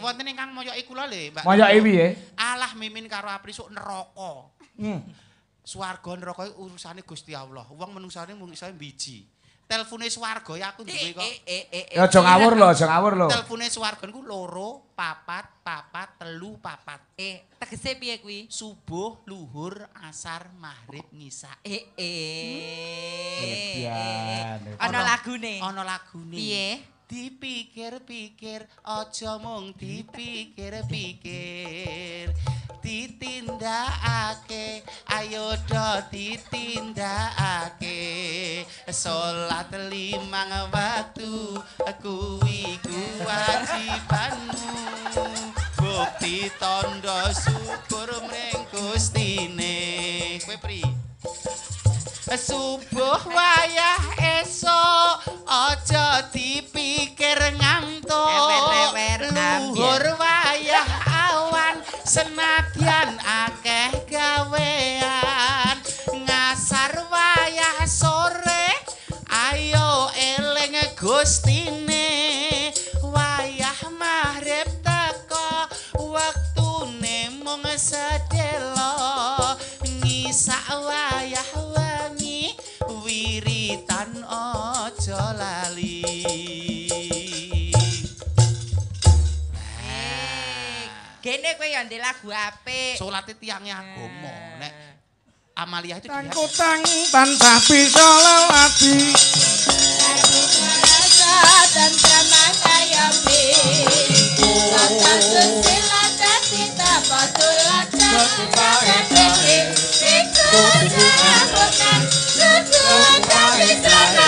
wonten ingkang moyoki kula lho, Mbak. Moyoki piye? Alah mimin karo Apri sok neraka. Hmm. Swarga neraka urusane Gusti Allah. Wong menungsane mung iso biji. Telpone swarga ya aku duwe kok. Eh, eh, eh. Ya aja ngawur lho, aja ngawur lho. Telpone swarga niku loro, papat, papat, telu, papat. Eh, tegese piye kuwi? Subuh, luhur, asar, maghrib, ngisa. Eh, eh. Ana lagune. Ana lagune. Piye? Dipikir-pikir, aja mung dipikir-pikir. Ditindakake, ayo do ditindakake. Salat limang waktu, kuwi kewajibanmu. Bukti tondo syukur mring Gustine. Kowe pri? Subuh wayah esok aja dipikir ngantuk. Luhur wayah awan senadyan akeh gawean. Ngasar wayah sore ayo eling gustine. Wayah maghrib teko wektune mung sedelo ngisak wayah Gene kowe ya ndek lagu apik. salate tiange agama nek Amalia itu dia Tangkutang tansah bisa lewati. dan teman ayami Kata susila dati tabatula Kata peki Siku jahabukan Susu dati sana Murid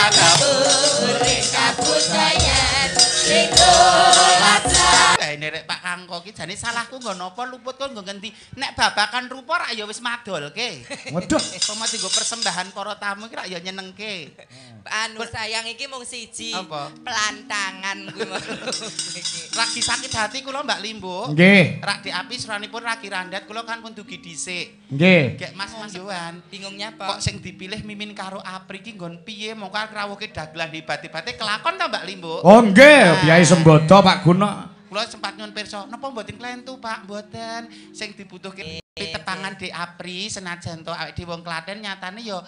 Kangko ki jane salahku nggo napa luput kon nggo ngendi nek babakan rupa rak ya wis madolke. Waduh. Pama dienggo persembahan para tamu ki rak ya nyenengke. Anu sayang iki mung siji. Apa? Pelantangan mau. Ragi sakit hati kula Mbak Limbo. Nggih, Rak diapi suranipun ragi randat kula kan pun dugi dhisik. nggih. Gek Mas Mas Yohan. Bingung nyapa? Kok sing dipilih Mimin karo Apri ki nggon piye mongko rawuhe dagelan hebat-hebate kelakon ta Mbak Limbo? Oh nggih, Biai Sembodo Pak Guno. Kula sempat nyuwun pirsa, napa mboten klentu, Pak? Mboten. Sing dibutuhke pitepangan di Apri senajan to awake dhewe wong Klaten nyatane ya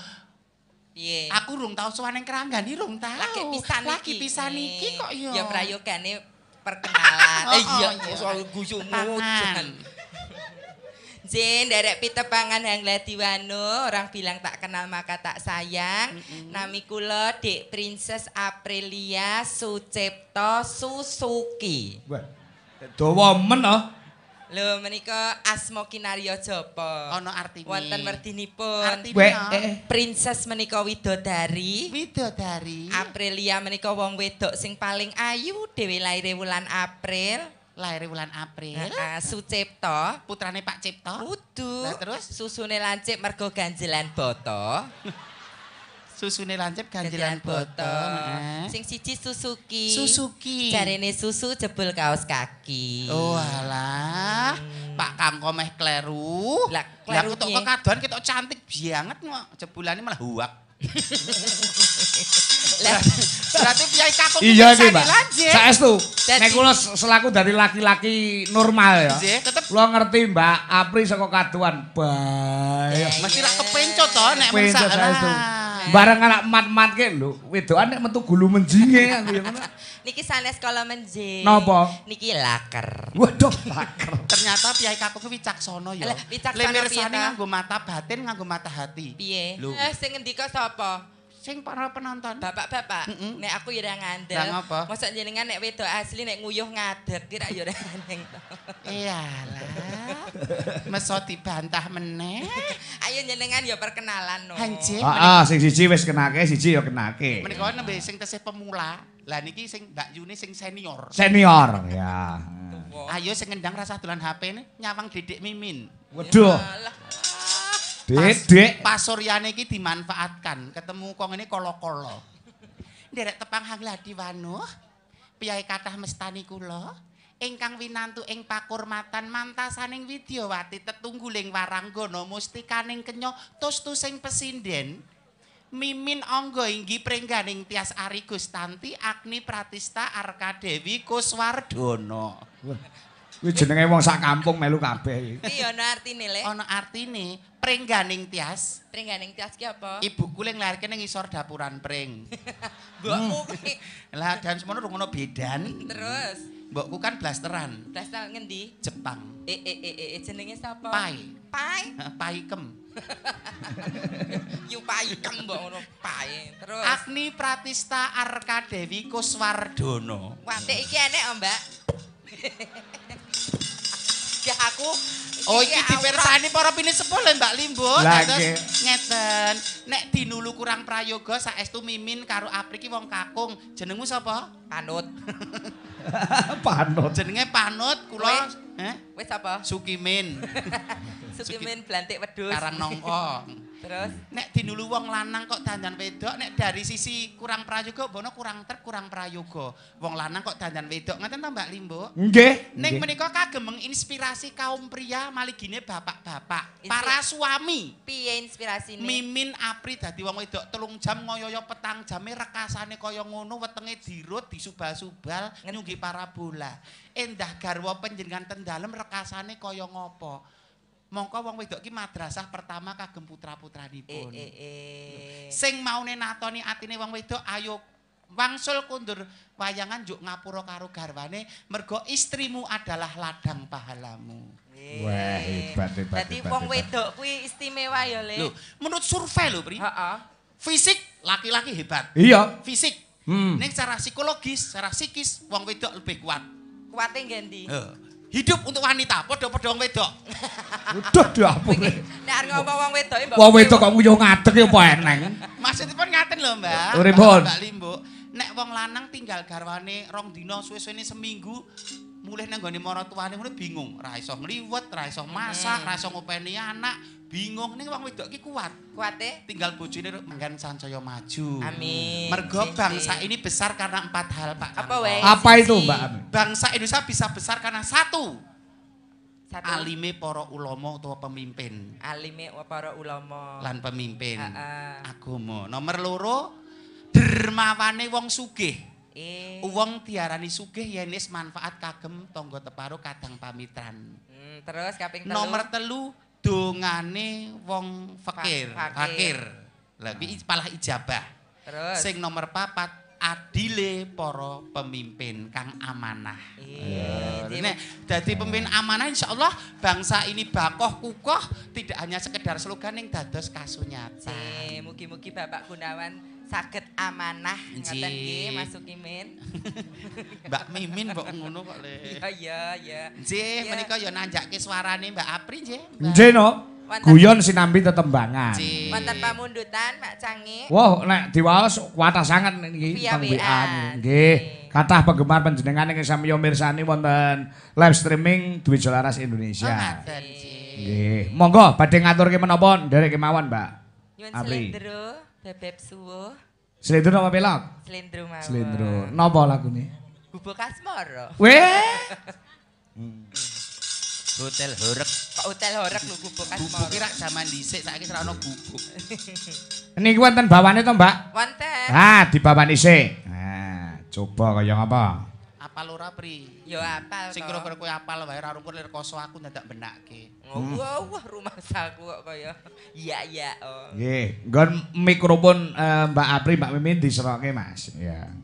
Piye? aku rung tau sowan ning Kranggani rung tau. Lagi pisan iki. Lagi pisan iki kok ya. Ya prayogane perkenalan. Eh iya, iya. soal gusumu. Jin, derek pitepangan Hang Ladiwano, orang bilang tak kenal maka tak sayang. Nami kula Dik Princess Aprilia Sucipto Susuki. Wah. Dawa men oh. Lho menika asma kinarya japa. Ana artine. Wonten werdinipun. Artine no? eh. Princess menika widodari. Widodari. Aprilia menika wong wedok sing paling ayu dhewe laire wulan April. Lahir bulan April. Heeh, Sucipto. Putrane Pak Cipto. Kudu. Lah, terus? susune lancip mergo ganjelan boto. Susune lancip ganjelan boto. heeh. Sing siji Suzuki. Suzuki. Jarene susu jebul kaos kaki. Oh alah, Pak Kangko meh kleru. Lah, Lah kleru ketok piye? kekaduan ketok cantik banget kok. Jebulane malah huwak. Berarti piyai kakung Iya iki, Mbak. Saestu. Nek kula selaku dari laki-laki normal ya. Tetep Kula ngerti Mbak Apri saka kaduan. Bahaya. mesti ra kepencot to nek. Lah. Bareng anak mat-mat ke lho, wedokan nek metu gulu menjinge aku ya ngono. Niki sanes kala menjing. Napa? Niki laker. Waduh, laker. Ternyata Piyai Kakung kuwi wicaksana ya. Alah, wicaksana piye nganggo mata batin, nganggo mata hati. Piye? Lho. Eh sing ngendika sapa? Sing para penonton. Bapak-bapak, Mm-mm. nek aku ya ora ngandel. Lah, ngapa? Mosok jenengan nek wedok asli nek nguyuh ngadeg kira ya ora neng to. Iyalah. Meso dibantah meneh. Ayo jenengan ya perkenalan no. Hanjing. Heeh, sing siji wis kenake, siji ya kenake. Menika nembe sing tesih pemula. Lah niki sing Mbak Yuni sing senior. Senior ya. Ayo sing ngendang rasa dolan HP ne nyawang Dedek Mimin. Waduh. Dedek. Pasuryane iki dimanfaatkan. Ketemu kok ngene kolo-kolo. Nderek tepang Hangladi Wanuh. Piyai kathah mestani kula ingkang winantu ing pakurmatan mantasaning Widyawati tetungguling waranggana mustikaning kenya tustusing pesinden. Mimin angga inggih pringganing tias Ari Gustanti Agni Pratista Arkadewi Kuswardana. Kuwi jenenge wong sak kampung melu kabeh iki. Ya ono artine le. Ana artine pringganing tias Tringganing tias ki apa? Ibu kuling lahirke ning isor dapuran pring. Mbokmu ki. Lah dan semono rung ono bedan. Terus, Mbokku kan blasteran dasar ngendi? Jepang. Eh eh eh eh, eh jenenge sapa? Pai. Pai. Heh, Paikem. Yu paikem mbok ngono pai. Terus, Agni Pratista Arkadewi Kuswardana. watik iki enek, oh, Mbak. Ya aku Oh iki dipersani para pinisepuh lho Mbak Limbo. Ngeten. Nek dinulu kurang prayoga saestu mimin karo Apri ki wong kakung. Jenengmu sapa? panut. Panut. Jenenge Panut kula eh Wis apa? Sukimin. Sukimin blantik wedhus. Karang nongko. Terus, Nek dinulu wong lanang kok dandan wedok, nek dari sisi kurang prayoga, bono kurang trep, kurang prayoga. Wong lanang kok dandan wedok, ngeten ta Mbak Limbo? Nggih. Ning menika kagem menginspirasi kaum pria maligine bapak-bapak, para suami. piye inspirasine? Mimin Apri dadi wong wedok telung jam ngoyoyo petang jame rekasane kaya ngono wetenge dirut disubal-subal nyunggi parabola. Endah garwa panjenengan ten dalem rekasane kaya ngopo? Mongko wong wedok ki madrasah pertama kagem Eh putra-putranipun. eh eh. Sing maune natoni atine wong wedok ayo wangsul kundur wayangan juk ngapura karo garwane mergo istrimu adalah ladang pahalamu. Eh. Wah, hebat, hebat, Dadi hebat, wong wedok kuwi istimewa ya, Le. Lho, menurut survei lho, Pri. Heeh. Fisik laki-laki hebat. Iya. Fisik. Hmm. Ning secara psikologis, secara psikis wong wedok lebih kuat. Kuwate ngendi? Hidup untuk wanita, padha-padha wong wedok. Udah diapun. Iki nek arep ngomong wong wedok mbok. Wong wedok kok nguyuh ngadeg ya apa eneng. Maksudipun ngaten lho, Mbak. Uripun. Mbak Limbo. Nek wong lanang tinggal garwane rong dina suwe-suwene seminggu mulih nang gone maratuwane ngono bingung, ra iso ngliwet, ra iso masak, ra iso ngopeni anak, bingung. Ning wong wedok ki kuat. Kuwate? Tinggal bojone menggan sansaya maju. Amin. Mergo bangsa ini besar karena empat hal, Pak. Apa wae? Apa itu. Mbak? Bangsa Indonesia bisa besar karena satu, Satu. alime para ulama utawa pemimpin alime para ulama. lan pemimpin Heeh. agama. Nomor loro, dermawane wong sugih. Eh. Wong diarani sugih yen wis manfaat kagem tangga teparo kadang pamitran. Hmm, terus kaping telu. Nomor telu, dongane wong fakir, Fa- fakir. fakir. Lah kuwi palah ijabah. Terus. Sing nomor papat, adile para pemimpin kang amanah. Iya. Eh, Nek dadi pemimpin amanah insyaallah bangsa ini bakoh kukoh tidak hanya sekedar slogan yang dados kasunyatan. Eh, mugi-mugi Bapak Gunawan saged amanah ngoten Nggih. Mas Sukimin. Mbak Mimin mbok ngono kok le. Iya iya iya. Nggih, menika ya nanjake suarane Mbak Apri nggih. Nggih no. Guyon sinambi tetembangan. Wonten pamundutan Pak Cangi. Wah, nek diwaos kuatah sangat niki. WA. Nggih. Kathah penggemar panjenengan ingkang sami mirsani wonten live streaming Dwi Jolaras Oh, Indonesia. ngaten nggih. Nggih. Monggo badhe ngaturke menapa nderek kemawon, Mbak. Nyuwun Apri. Bebek suwuh, Slendro napa pelok? slendro mawon. Slendro. Napa lagune? Bubuk asmara. Weh. Hotel Horek. Kok hotel horek lho bubuk Bubuk asmara. kira zaman dhisik saiki ora ono bubuk. Niki wonten bawane to, Mbak? Wonten. Ah, di bawan isik. Nah, coba kaya ngapa? Apal ora Pri? Yo apal Sing kira-kira kowe apal wae ora rungkul rekoso aku ndadak benake. Hmm. Wah, wah rumah saku kok kaya iya iya. Oh. Nggih, nggon mikrofon eh, Mbak Apri, Mbak Mimin diseroke, Mas. Ya. Hmm.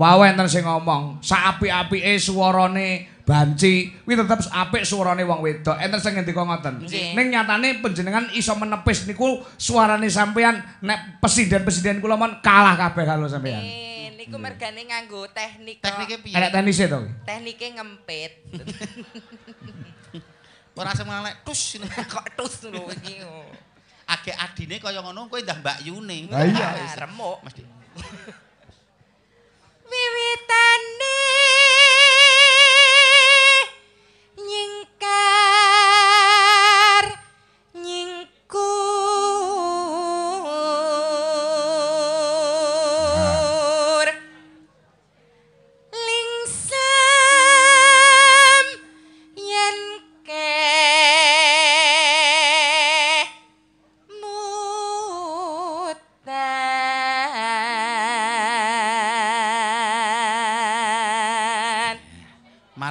Wae enten sing ngomong, sak apik-apike suarane banci, kuwi tetep apik suarane wong wedok. Enten sing ngendika ngoten. Ning nyatane panjenengan iso menepis niku suarane sampean nek presiden-presiden kula mon kalah kabeh karo sampean. Niku mergane nganggo teknik kok. Teknike piye? Enek tenise to. Teknike ngempit. Ora semelek tus kok tus lho iki. oh. Age adine kaya ngono kowe ndah Mbak Yune. Lah iya. Remuk. Mesti. Wiwitane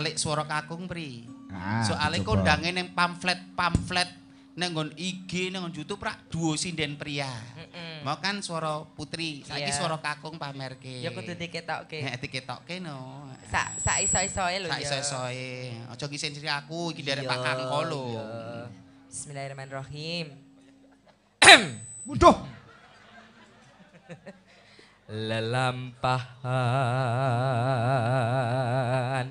Malik swara kakung pri. Ah, Soale kondange ning pamflet-pamflet ning nggon IG ning nggon YouTube rak duo sinden pria. Mau kan swara putri, saiki Iya. swara kakung pamerke. ya kudu diketokke Nek diketokke no. sak sak iso-isoe lho Sak ya iso-isoe. Aja ngisen siri aku iki dari Iya, Pak Kangko lho. iya. Bismillahirrahmanirrahim Waduh. lelampahan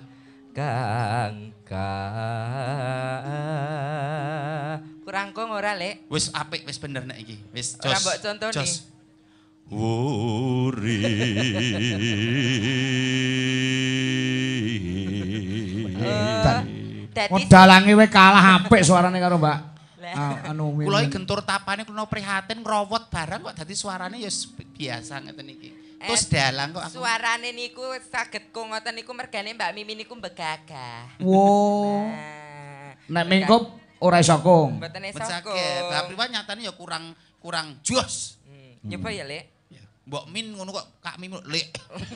kangka kurang kong ora lek Wis apik wis bener nek iki. Wis Ora jos. mbok contoni. jos. Wuri. Dadi modalange we kalah apik suarane karo Mbak. Ah, anu Kula iki gentur tapane kula prihatin ngrowot barang kok dadi suarane ya biasa ngeten iki. Terus dalang kok aku. suarane niku saged kong ngoten niku mergane Mbak Mimi niku begagah Wo. Nek mingkup ora iso kong. mboten iso Sakit. kong. Lah priwan nyatane ya kurang kurang jos. Hmm, Nyoba ya, Lek. Mbok Min ngono kok Kak Mimin lek.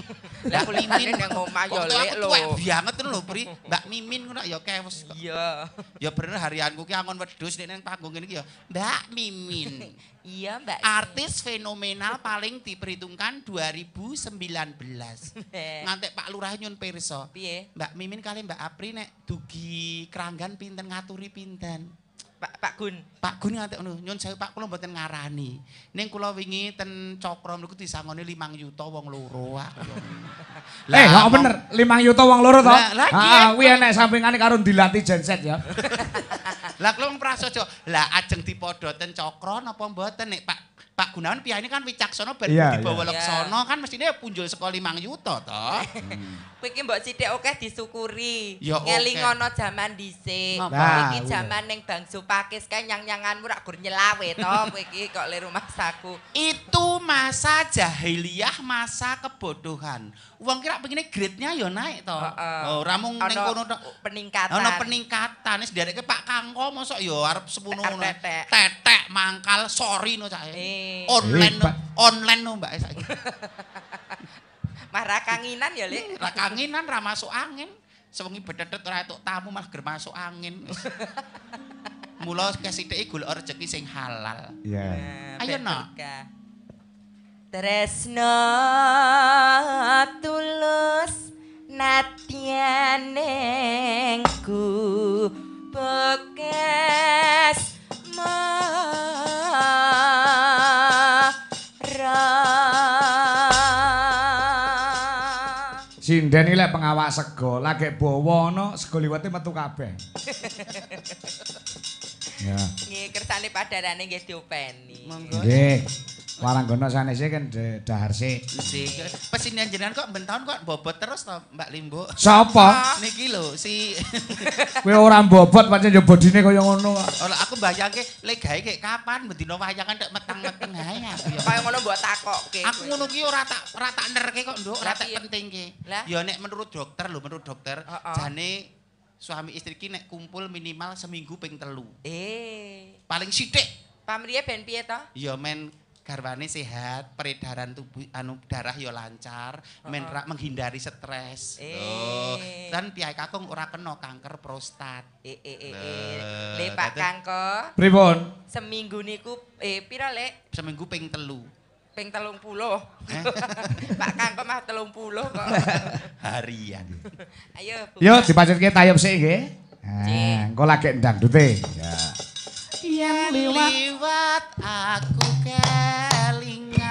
Lah kulimin yang omah ya, Waktu Lek lho. tuwek banget lho Pri. Mbak Mimin ngono ya kewes kok. Iya. Ya bener harianku ki angon wedhus nek nang panggung ngene ki ya Mbak Mimin. Iya, Mbak. Artis fenomenal paling diperhitungkan 2019. Ngantek Pak Lurah nyun pirsa. Piye? Mbak Mimin kali Mbak Apri nek dugi keranggan pinten ngaturi pinten. Pak Pak Gun. Pak Gun ngantek ngono, nyun sewu Pak kula mboten ngarani. Ning kula wingi ten Cokro niku disangoni 5 yuta wong loro aku. Eh, kok bener 5 yuta wong loro to? Iya. Ah, kuwi enek sampingane karo dilatih genset ya. Lah kula wong prasaja, lah ajeng dipadha ten Cokro napa mboten nek Pak Pak Gunawan piyane kan wicaksana ben Iya, dibawa iya. leksana kan mestine punjul saka 5 yuta to. Kowe iki mbok sithik akeh disyukuri. Ya, oke. Ngelingono jaman dhisik. Nah, iki jaman ning bangsu pakis kae nyang-nyanganmu rak gur nyelawe to kowe iki kok le rumah saku. Itu masa jahiliyah, masa kebodohan. Wong kira begini grade-nya ya naik to. Heeh. Oh, ora mung ning kono peningkatan. Ana peningkatan wis dereke Pak Kangko mosok ya arep sepuno ngono. tetek. Mangkal sorry no cak. Eh. Online no, Hebat. online no Mbak saiki. Marah kanginan ya, Lek. Ra kanginan ra masuk angin. Sewengi bededet ora entuk tamu malah ger masuk angin. Mula kesithiki golek rezeki sing halal. Iya. Ayo, Nak. Tresno tulus natyanengku bekas marah. Sinden iki lek pengawak sego, lagi bawa ana sego liwate metu kabeh. Ya. Nggih kersane padarane nggih diopeni. Monggo. Nggih. Waranggono sanese kan de- dahar sik. Si pesinian jenengan kok ben taun kok bobot terus to Mbak Limbo. Sapa? Niki lho si Kowe ora bobot pancen yo bodine kaya ngono kok. Ora aku mbayangke lek gawe kek kapan bendina wayangan tek meteng-meteng ae aku ya. Kaya ngono mbok takokke. Aku ngono ki ora tak ora tak nerke kok, Nduk, ora tak pentingke. Lah? Ya nek menurut dokter lho, menurut dokter jane suami istri ki nek kumpul minimal seminggu ping telu. Eh, Paling sithik pamriye ben piye to? ya men garwane sehat, peredaran tubuh anu darah ya lancar, men ra- menghindari stres. Eh. Loh, Dan piyai kakung ora kena kanker prostat. Eh eh eh. Eh. Le Pak Kangko, Pripun? seminggu niku eh pira Lek? Seminggu ping telu. Ping telung puluh. Pak Kangko mah telung puluh kok. Harian. Ayo. Yo dipacetke tayub sik nggih. Cik. Ah, engko lagi ndangdute. Ya. Yang liwat. Aku kelingan.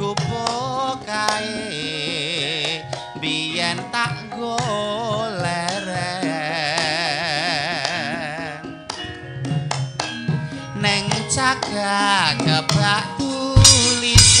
Kupo kae Biyen tak golereng Neng caga kebak tulisan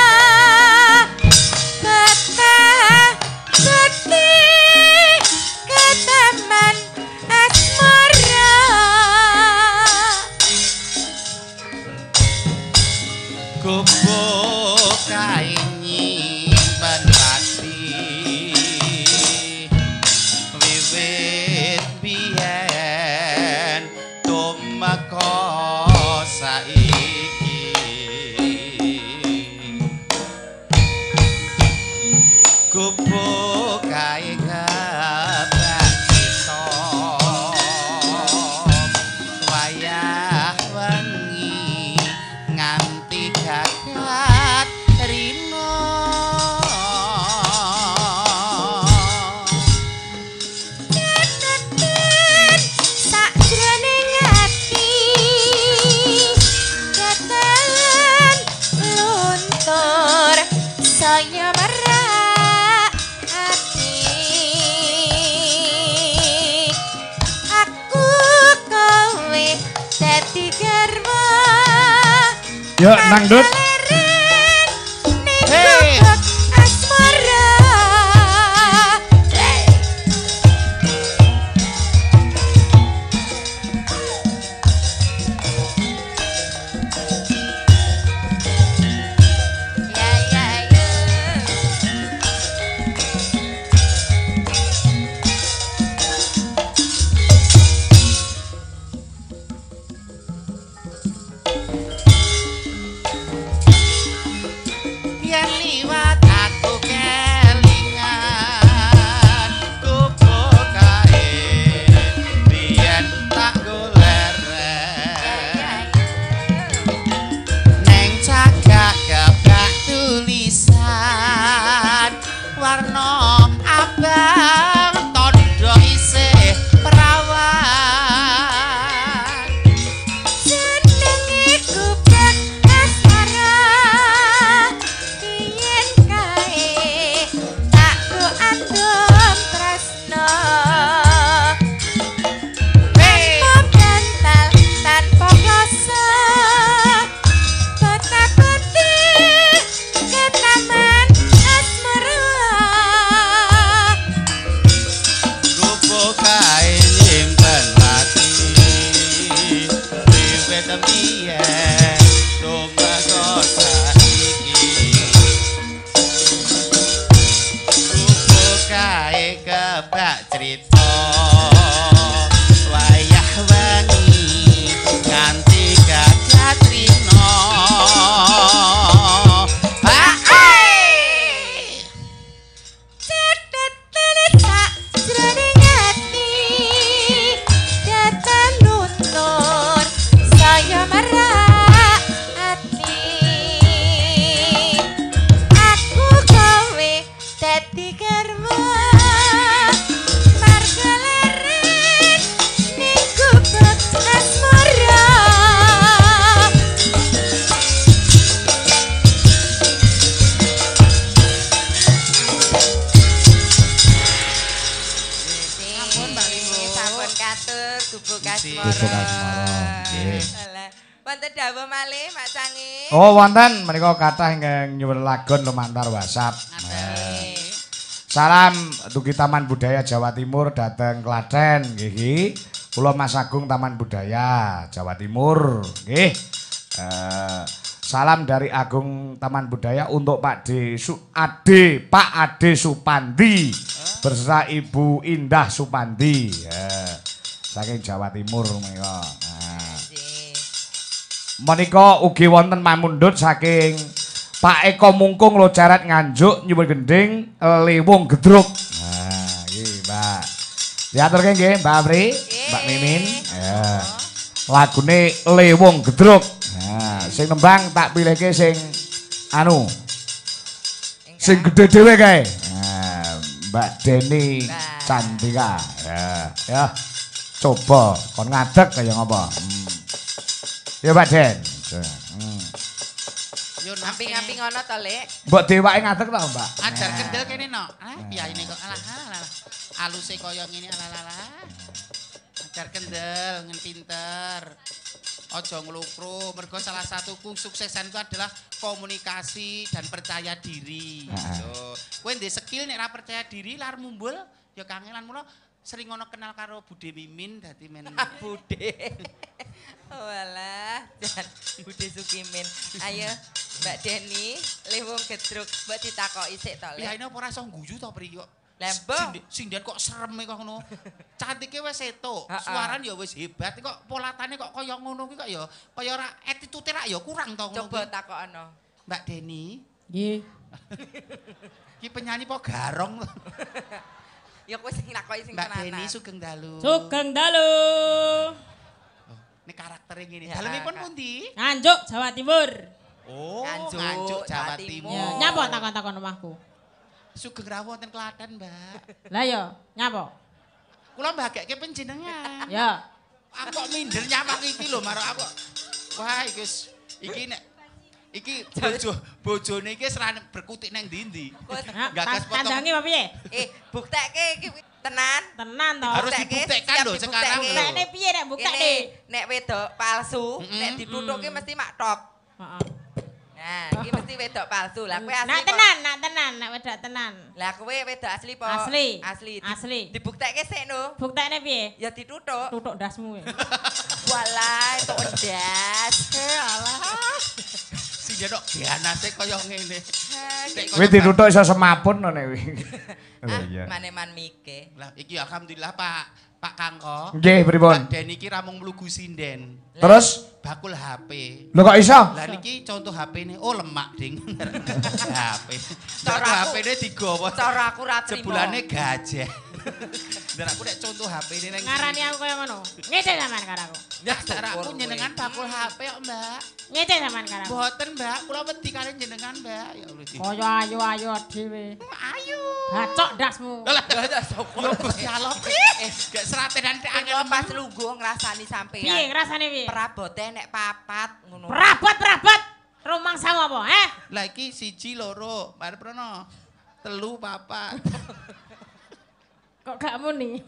wonten menika kathah ingkang nyuwun lagon lumantar WhatsApp. Eh, Salam dugi Taman Budaya Jawa Timur dateng Klaten nggih. Kula Mas Agung Taman Budaya Jawa Timur nggih. Eh, salam dari Agung Taman Budaya untuk Pak D Su Ade Pak Ade Supandi beserta Ibu Indah Supandi. Eh, saking Jawa Timur menika. Menika ugi wonten mamundhut saking Pak Eko Mungkung Locarat Nganjuk nyuwun gending Lewung Gedruk. Nah, iki Mbak. Diaturke nggih Mbak Apri, Mbak Mimin. Ya. Lagune Lewung Gedruk. Nah, sing nembang tak pilihke sing anu, sing gede dhewe kae. Nah, Mbak Deni. Cantika. Ya, ya. Coba kon ngadeg kaya ngapa? Hmm. Ya Mbak Den. Yo Amping-amping ngono to, Lek. Mbok dewake ngadeg ta, Mbak? Ajar kendel kene no. Ah, piye ini kok alah alah. Aluse kaya ngene alah alah. Ajar kendel ngen pinter. Ojo ngelukru, mergo salah satu kesuksesan itu adalah komunikasi dan percaya diri. Heeh. Yo, kowe ndek skill nek ora percaya diri lar mumbul ya kangelan mula sering ngono kenal karo Bude Mimin dadi men Bude. Walah, dan Bude Sukimin. Ayo, Mbak Deni, Lewung Gedruk, mbok ditakoki sik to, Ya Lek. ini apa ora iso guyu to pri kok. Lembo. Sinden- Sinden kok serem kok ngono. Cantike wis etuk, Ha-ha. suaran ya wis hebat kok polatane kok kaya ngono kok ya kaya ora attitude ya kurang to ngono. Coba takokno. Mbak Deni, Nggih. ki penyanyi po garong. Ya kowe sing nakoki sing Mbak tenanan. Deni Sugeng Dalu. Sugeng dalu. Ini karakternya gini. Ya, Dalemipun pundi? Nganjuk Jawa Timur. Oh, Nganjuk, Nganjuk Jawa Jawa Timur. Timur. Ya, nyapa takon-takon omahku? Sugeng rawuh wonten Klaten, Mbak. Lah ya, nyapa? Kula mbageke panjenengan. Ya. Aku kok minder nyamak iki lho marang aku. Wah, iki wis iki nek iki bojo bojone iki serane berkutik nang ndi-ndi. Gagas potong. kandangi apa piye? Eh, buktekke iki tenan. Tenan to. Harus siap lho sekarang lho. Buktekne piye nek Ini buktekne? nek wedok palsu, nek ditutukke mesti mak tok. Heeh. Nah, iki mesti wedok palsu. Lah kowe asli. Nak tenan, nak tenan, nak wedak tenan. Lah kowe wedok asli po? Asli. Asli. Di- Asli. Dibuktekke sik no. Buktekne piye? Ya ditutuk. Tutuk dasmu. Walah, itu endas. Eh alah. Si Dedok dianase kaya ngene. Kowe ditutuk iso semapun to nek kuwi. Ah, maneman mike. Lah iki alhamdulillah Pak Pak Kangko. Nggih, pripun? Den iki ramung mlugu sinden. Terus Bakul HP. lho kok iso? Lah niki contoh HP-ne oh lemak ding. HP. Cara HP-ne digawa. Cara aku ra trimo. Sebulane gajah. Dan aku nek contoh HP-ne nang Ngarani aku kaya ngono. Ngece sampean karo aku. Ya cara aku kowe. bakul HP kok, Mbak. Ngece sampean karo aku. Mboten, Mbak. Kula wedi kalian jenengan, Mbak. Ya Allah. Kaya ayu-ayu dhewe. Ayo. Bacok dasmu. Lah, Ya syukur. yo Gusti Allah. Eh, gak seraten nek angel pas lungguh ngrasani Piye sampean. ngrasane piye? Perabote nek papat ngono. Perabot, perabot. Rumang sama apa, eh? Lah iki siji loro, mari prono. Telu papat. Kok gak muni?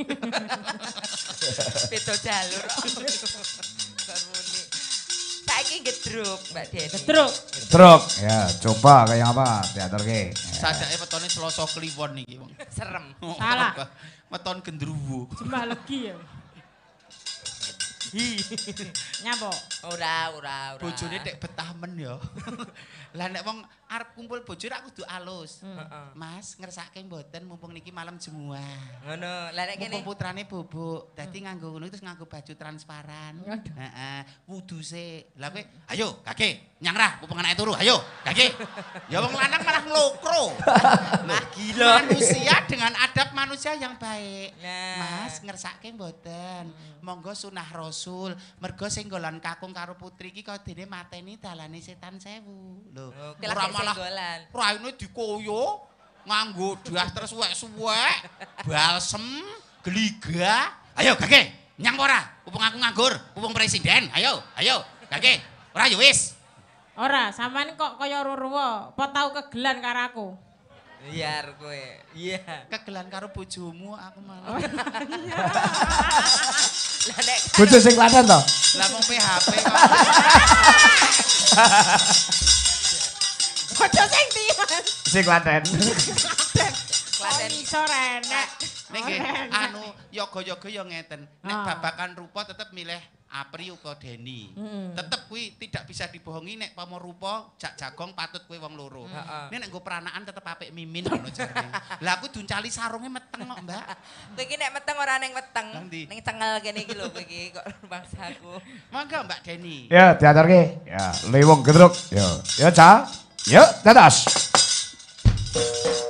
Beda jalur. Kok muni. Saiki gedruk, Mbak Deni. Gedruk. Truk. Ya, coba kaya apa diaturke. Sajake wetone Selasa Kliwon iki, Wong. Serem. Salah. Weton gendruwo. Jembah legi ya. Nyapa? Ora, ora, ora. Bojone tek betah men ya. Lah nek wong arep kumpul bojo rak kudu alus. Heeh. Mas, ngersake mboten mumpung niki malam jemuah. Ngono. Lah nek kene Mumpung putrane bubuk, dadi nganggo ngono terus nganggo baju transparan. Heeh, wudu sik. Lah kowe, ayo Kakek, nyangrah mumpung anake turu, ayo Kakek. Ya wong lanang malah nglokro. Nah, gila. Manusia dengan adab manusia yang baik. Nah. Mas, ngersake mboten. Monggo sunah Rasul, mergo sing nggolan kakung karo putri iki kok dene mateni dalane setan sewu. Lho, Oh, ora malah raine dikoyo nganggo daster suwek-suwek, balsem, geliga. Ayo, Kakek, nyang ora? Mumpung aku nganggur, mumpung presiden. Ayo, ayo, Kakek. Ora ya wis. Ora, sampean kok kaya ruruwa, apa tau kegelan karo aku? Iya kowe. Iya. Kegelan karo bojomu aku malah. Lah nek Bojo sing Klaten to? Lah mau PHP kok. Sing. Sing Klaten. Klaten. iso renek. Enak. anu yoga-yoga ya ngeten. Nek Ah. babakan rupa tetep milih Apri uga Deni. Tetep kuwi tidak bisa dibohongi nek pama rupa jak jagong patut kuwi wong loro. Heeh. Nek nek nggo peranaan tetep apik mimin ngono jarene. Lah aku duncali sarunge meteng kok, Mbak. Kowe iki nek meteng ora ning weteng, ning cengel kene iki lho kowe iki kok bangsaku. Monggo Mbak Deni. Ya, diaturke. Ya, Lewong Gedruk. Ya, ya Ca. Yuk, dadas. Thank you.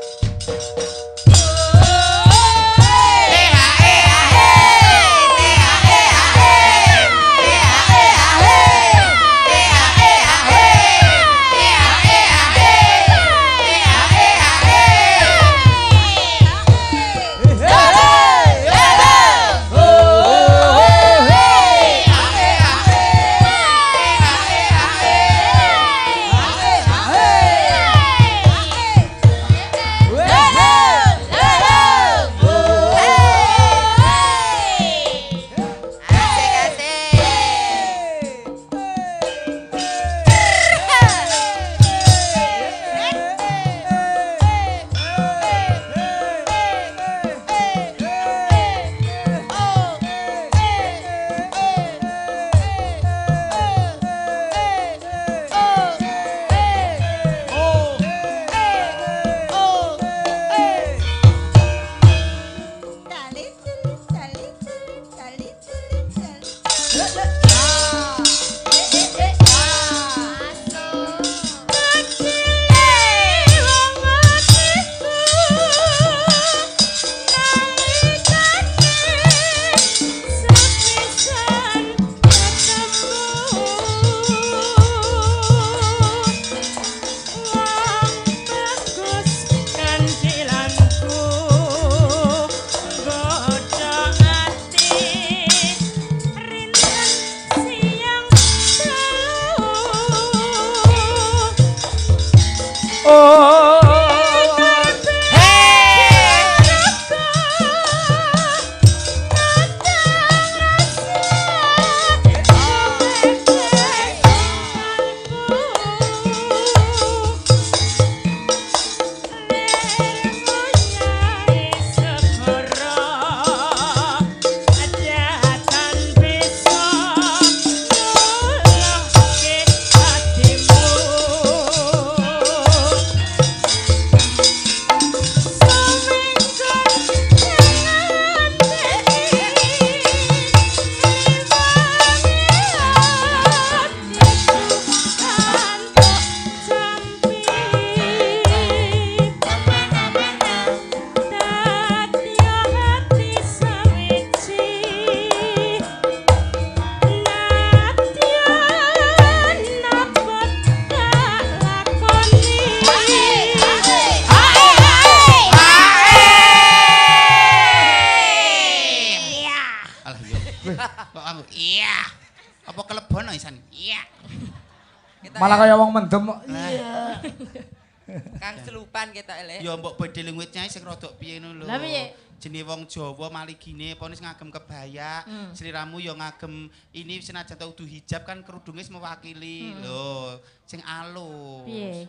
Ya mbok body language-nya sing rada piye ngono lho. Lah piye? Jenenge wong Jawa maligine apa wis ngagem kebaya, Hmm. sliramu ya ngagem ini senajan tau udu hijab kan kerudunge wis mewakili. Lho, sing alus. Piye?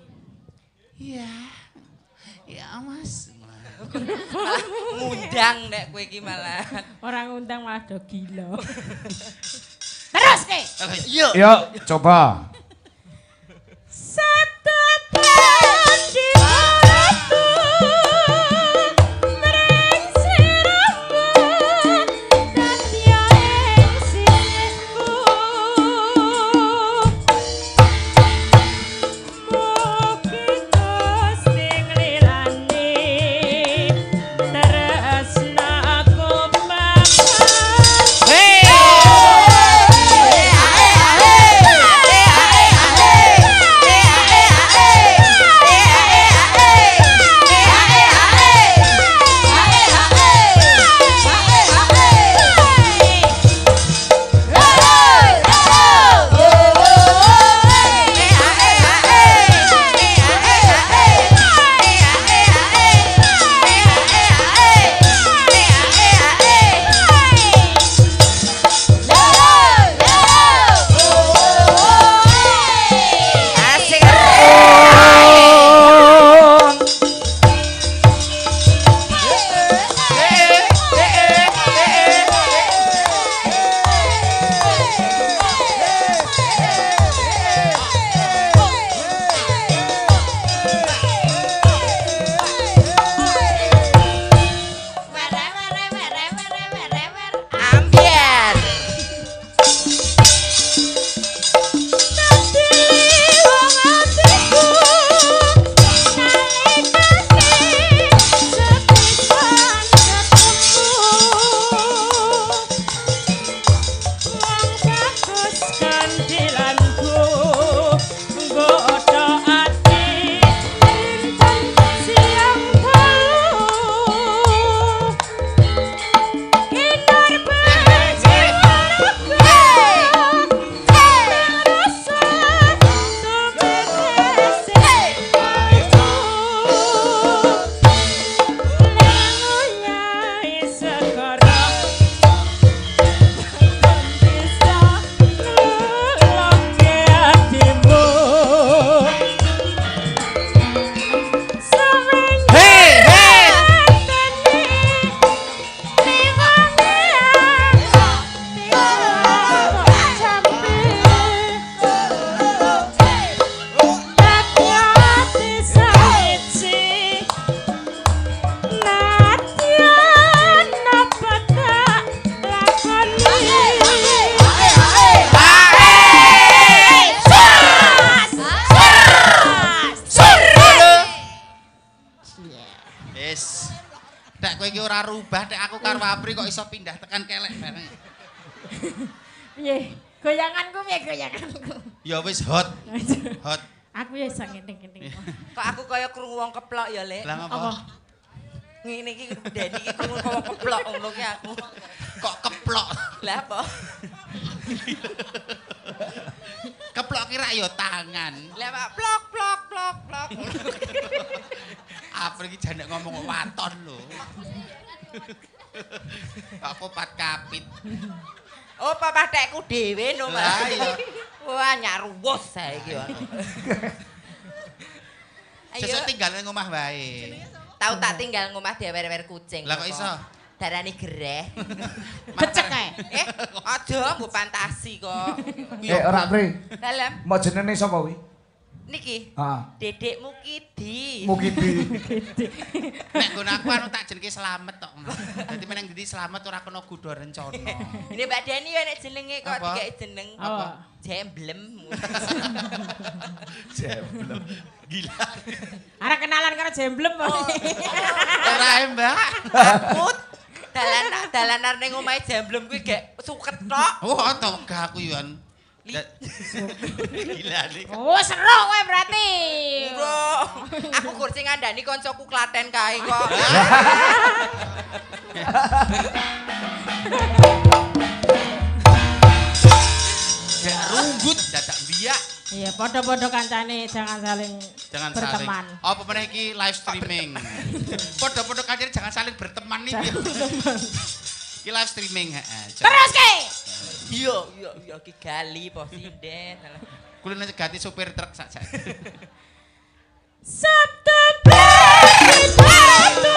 Iya. Ya, Mas. Ngundang nek kowe iki malah. Orang undang malah do gila. Terus ke. Iya. Yuk, coba. Wis hot. Hot. Aku ya iso ngene-ngene. Kok aku kaya krungu wong keplok ya, Lek. Lah Apa? ngapa? Ngene iki Deni iki krungu kaya wong keplok ngono ki aku. Kok keplok? Lah apa? Keplok kira ya tangan. Lah Pak plok plok plok plok. Apri iki jane ngomong waton lho. Aku pat kapit. Oh, papa tekku dhewe no, Lah Mas. Wah, nyaruwus saiki ngono. Ayo, Sesuk tinggal ning omah wae. tau tak tinggal ngomah dhewe-dhewe kucing. Lah kok iso? Darani gereh. Becek kae. eh, aja mbok fantasi kok. Eh ora Pri, Dalam mau jenenge sapa kuwi? niki Heeh. Dedek Mukidi. Mukidi. Nek nggon aku anu tak jenenge selamat tok. Dadi meneng ndi selamat ora kena gudha rencana. Ini Mbak Dani ya nek jenenge kok Apa? dikai jeneng Apa? Jemblem. Gila. Arek kenalan karo jemblem kok. Ora ae, Mbak. Takut. Dalan dalan ning omahe Jemblem kuwi gek suket tok. Oh, toga aku yon. Da- Gila nih. Oh, seru kowe berarti. Bro, aku kursi ngandani koncoku Klaten kae kok. Gak biak. Iya, padha-padha kancane jangan saling Jangan berteman. saling. Apa meneh iki live streaming. Padha-padha kancane jangan saling berteman nih. Jangan berteman. Iki live streaming, heeh. Terus ke? Iya, iya, iya ki gali po sindet. Kulo nek ganti supir truk saja. Sabtu batu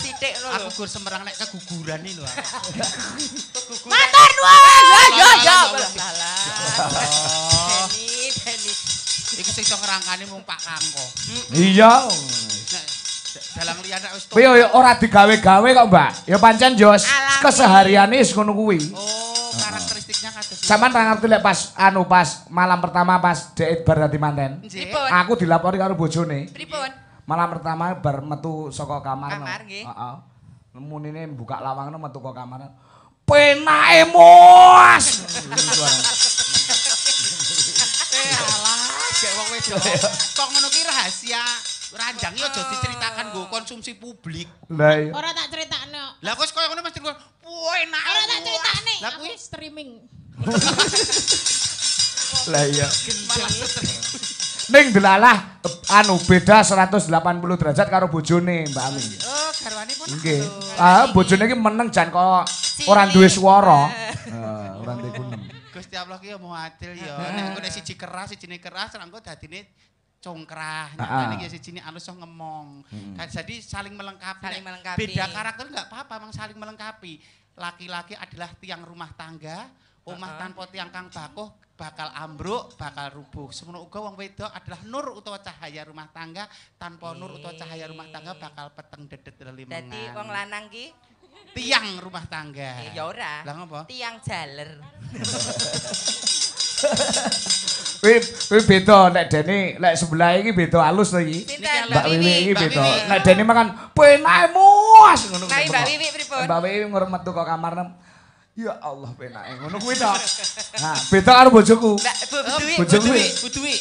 sithik ngono lho. Aku gur semerang nek keguguran nih lho. aku. Matur nuwun. Oh, Deni, Deni. iki sing iso ngerangkani mung Pak Kangko. Iya. Dalam liyane wis Tapi yo ora digawe-gawe kok, Mbak. Ya pancen yo kesehariane wis ngono kuwi. Oh, karakteristiknya kados. Sampeyan ra ngerti lek pas anu pas malam pertama pas dek bar dadi manten. Aku dilapori karo bojone. Pripun? Malam pertama bar metu saka kamar. Kamar, nggih. Heeh. Munine buka lawangno metu ke kamar. Penake mos. Eh alah, gek wong wedok. Kok ngono ki rahasia ranjang iki aja diceritakan nggo konsumsi publik. Lah iya. Ora tak critakno. Lah kok koyo ngono mesti kok enak. Ora tak critakne. Lah kuwi streaming. Lah iya. malah streaming. Ning delalah anu beda 180 derajat karo bojone, Mbak Ami. Oh, garwane pun. Nggih. Ah, bojone iki meneng jan kok ora duwe swara. Heeh, ora duwe kunem. Gusti Allah ki ya mau adil ya. Nek nek siji keras, sijine keras, terus engko dadine congkrah. Ah, ah. Nek iki sijine alus so ngomong. Kan Jadi saling melengkapi. Saling melengkapi. Beda karakter enggak apa-apa, memang saling melengkapi. Laki-laki adalah tiang rumah tangga, omah tanpa tiang kang bakuh bakal ambruk, bakal rubuh. Semono uga wong wedok adalah nur utawa cahaya rumah tangga, tanpa nur utawa cahaya rumah tangga bakal peteng dedet lelimengan. Dadi wong lanang ki tiang rumah tangga. eh, ya ora. Lah ngapa? Tiang jaler. Kuwi kuwi beda nek Deni lek sebelah iki beda alus to iki. Mbak Wiwi iki beda. Nek Deni makan penake mus ngono. Mbak Wiwi pripun? Mbak Wiwi ngurep metu kok kamar Ya Allah penake ngono kuwi to. Nah, beda karo bojoku. Mbak Bu Dwi. Bojo kuwi. Budui.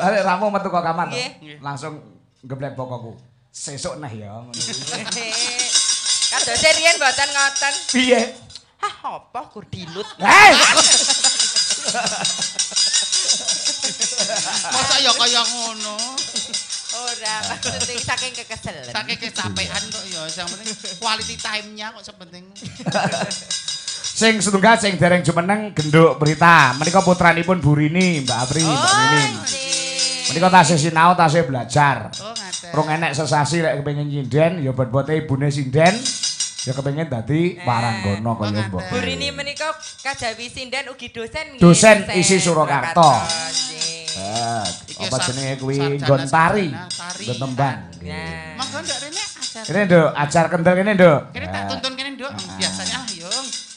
Arek ramu metu kok kamar. Langsung geblek pokokku. Sesuk nah ya ngono. kuwi. Kadose riyen mboten ngoten. Piye? Hah, apa gur dilut. Hei! Masa ya kaya ngono. Ora, maksudnya saking kekeselan. Saking kecapean kok ya, yang penting quality time-nya kok sepenting. Sing setunggal sing dereng jumeneng genduk berita. Menika putranipun Burini, Mbak Apri, Mbak Rini. Menika tasih sinau, tasih belajar. Oh, ngaten. Rong enek sesasi lek kepengin nyinden ya bot-bote ibune sinden. Ya kepengin dadi waranggono kaya mbok. Bu Rini menika kajawi sinden ugi dosen nggih. Dosen isi Surakarta. nggih. Eh, apa jenenge kuwi sarjana nggon tari, sarjana tari. nggon tembang. Nah. Monggo ndak rene ajar. Kene nduk, ajar kendel kene nduk. Kene tak tuntun kene, Nduk. Biasanya ah yo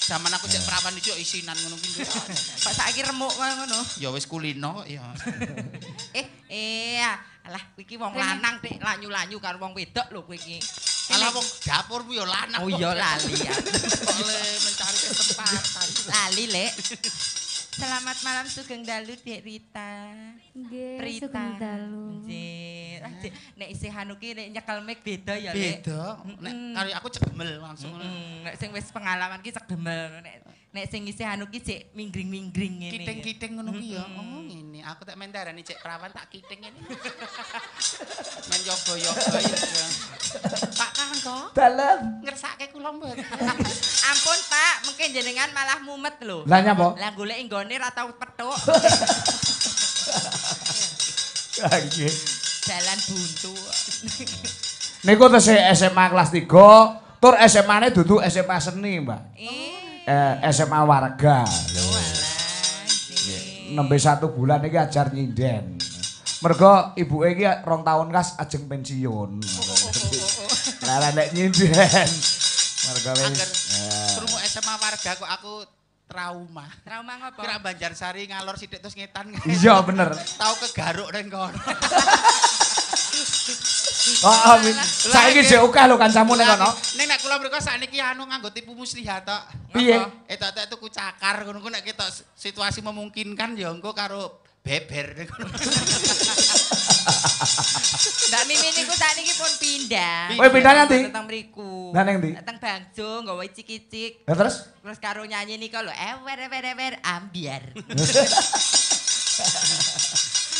zaman aku cek perawan iki yo isinan ngono kuwi. Kok saiki remuk ngono. Ya wis kulino kok ya. Eh, eh, alah iki wong lanang dik lanyu-lanyu karo wong wedok lho kowe iki. Alah wong dapurmu yo lanang. Oh iya lali ya. Oleh mencari kesempatan. Lali, Lek. Selamat malam Sugeng Dalu, Dek Rita. Nggih, sugeng dalu. Nggih. Nek isih anu ki nek nyekel mic beda ya, Lek. Beda. Nek kali aku cegemel langsung. Nek sing wis pengalaman ki cegemel nek nek sing isih anu ki cek minggring-minggring ngene. Kiting-kiting ngono ki ya. Oh ngene, aku tak main darani cek perawan tak kiting ngene. Men yoga-yoga ya. Pak Kangko, Dalem. ngersake kula mboten. Ampun, Pak, mungkin jenengan malah mumet lho. Lah nyapa? Lah golek nggone ra tau petuk. Nggih. Jalan buntu. Niku tesih SMA kelas 3, tur SMA-ne dudu SMA seni, Mbak. Eh, Eh, SMA warga. nggih. Nembe satu bulan iki ajar nyinden. Mergo ibuke iki rong tahun kas ajeng pensiun. Lah nek nyinden. Mergo wis. Eh, krungu SMA warga kok aku trauma. Trauma ngopo? Kira Banjarsari ngalor sithik terus ngetan. Iya bener. Tahu kegaruk ning kono. Oh, oh, saiki jek akeh lho kancamu ning kono. Ning nek kula mriko sakniki anu nganggo tipu muslihat tok. Piye? Eh tok tok tuku cakar ngono ku nek kita situasi memungkinkan ya engko karo beber kono. Mbak Mimin niku sakniki pun pindah. Kowe pindah nanti? Teng mriku. Ning ndi? Teng Bangjo nggawa icik-icik. Lah terus? Terus karo nyanyi nika lho, ewer ewer ewer ambiar.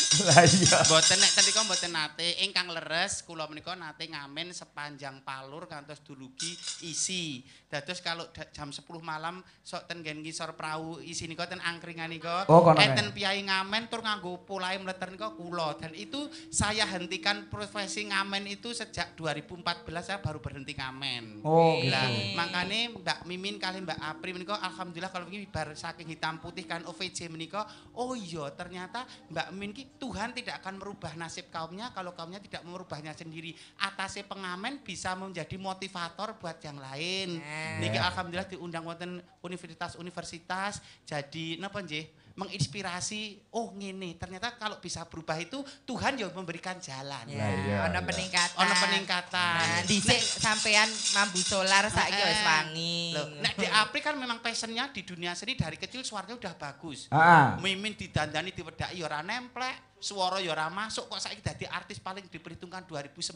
Lah iya. Mboten nek tendika mboten nate ingkang leres kula menika nate ngamen sepanjang palur kantos dulugi isi. Dados kalau jam 10 malam sok ten nggen ngisor prau isi nika ten angkringan nika Oh, enten piyai ngamen tur nganggo polahe mleter nika kula dan itu saya hentikan profesi ngamen itu sejak 2014 saya baru berhenti ngamen. Oh, Lah, gitu. makanya Mbak Mimin kali Mbak Apri menika alhamdulillah kalau begini bar saking hitam putih kan OVJ menika oh iya ternyata Mbak Mimin ki Tuhan tidak akan merubah nasib kaumnya kalau kaumnya tidak merubahnya sendiri. Atasnya pengamen bisa menjadi motivator buat yang lain. Nah. Niki alhamdulillah diundang wonten universitas-universitas jadi napa nggih menginspirasi oh ngene ternyata kalau bisa berubah itu Tuhan ya memberikan jalan. Ya, iya, ana iya. peningkatan. Ono peningkatan. Nah, dhisik sampean mambu solar saiki wis wangi. Nek di Apri kan memang passionnya di dunia seni dari kecil suaranya udah bagus. Heeh. Mimin didandani diwedaki ya ora nemplek, suara ya ora masuk kok saiki dadi artis paling diperhitungkan 2019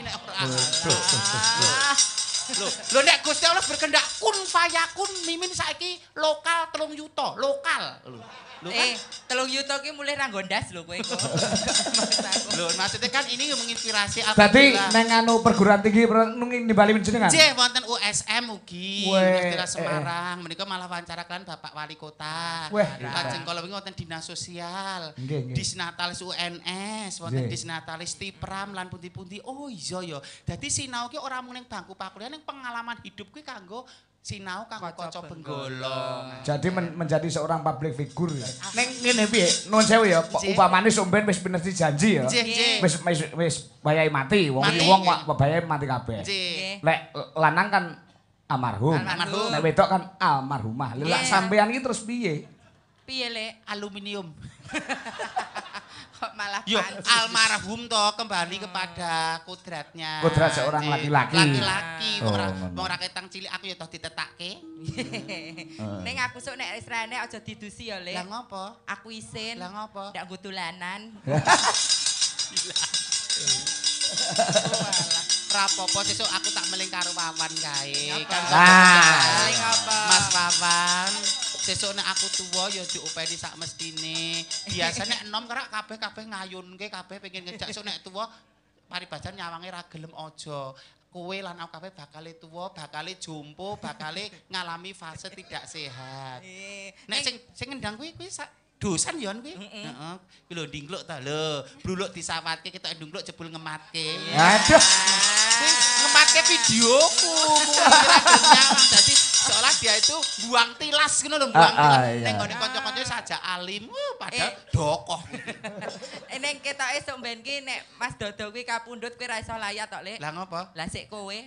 ini ora. Loh, lho nek Gusti Allah berkehendak kun fayakun Mimin saiki lokal telung yuta, lokal. Lho. Lho kan eh, telung yuta ki mulih ra nggondas lho kowe kok. Aku. Lho, maksudnya kan ini menginspirasi Berarti alhamdulillah. neng anu perguruan tinggi nungi nimbali jenengan. J wonten USM ugi Universitas eh. Semarang menika malah wawancara kan Bapak Wali Kota. Weh, Lajeng kala wingi wonten Dinas Sosial. Nggih, nggih. Disnatalis UNS, wonten Nggih. Disnatalis Tipram lan pundi-pundi. Oh iya ya. Dadi sinau ki ora mung ning bangku pakuliah ning pengalaman hidup ki kanggo sinau kanggo Kaca kaca benggolo. Jadi men- menjadi seorang public figure ya. Neng ngene piye? Nuwun sewu ya, upamane somben wis pinesti janji ya. Wis wis wis bayahi mati, wong wong kok bayahi mati kabeh. Lek lanang kan almarhum. Nek wedok kan almarhumah. Lek Iya. sampean iki terus piye? Piye, Lek? Aluminium. Kok malah Yo, almarhum toh kembali kepada kodratnya. Kodrat seorang laki-laki. Laki-laki. Oh, Wong ora ngono. wong ora ketang cilik aku ya toh ditetakke. Ning aku sok nek wis rene aja didusi ya, Lek. Lah ngopo? Aku isin. Lah ngopo? Ndak nggo dolanan. Rapopo sesuk aku tak meling karo Wawan kae. Kan Ah. Mas Wawan. Sesuk nek aku tuwa ya diopeni sak mestine. Biasane enom kerak kabeh-kabeh ngayunke kabeh pengen ngejak sok nek tuwa paribasan nyawange ra gelem aja. Kowe lan aku kabeh bakale tuwa, bakale jompo, bakale ngalami fase tidak sehat. Eh, Nek sing sing ngendang kuwi kuwi sak dosan ya kuwi. Heeh. Kuwi lho ndingkluk ta lho. Bluluk disawatke ketok ndungkluk jebul ngematke. Aduh. Ngematke videoku. Kuwi dadi seolah dia itu buang tilas ngono lho, buang Ah, ah, tilas. Ning gone kanca-kanca sajak alim, padahal Eh. dokoh. Eh, Neng ketoke sok mben ki nek Mas Dodo kuwi kapundhut kuwi ra iso layat tok, Lek. Lah ngopo? Lah sik kowe.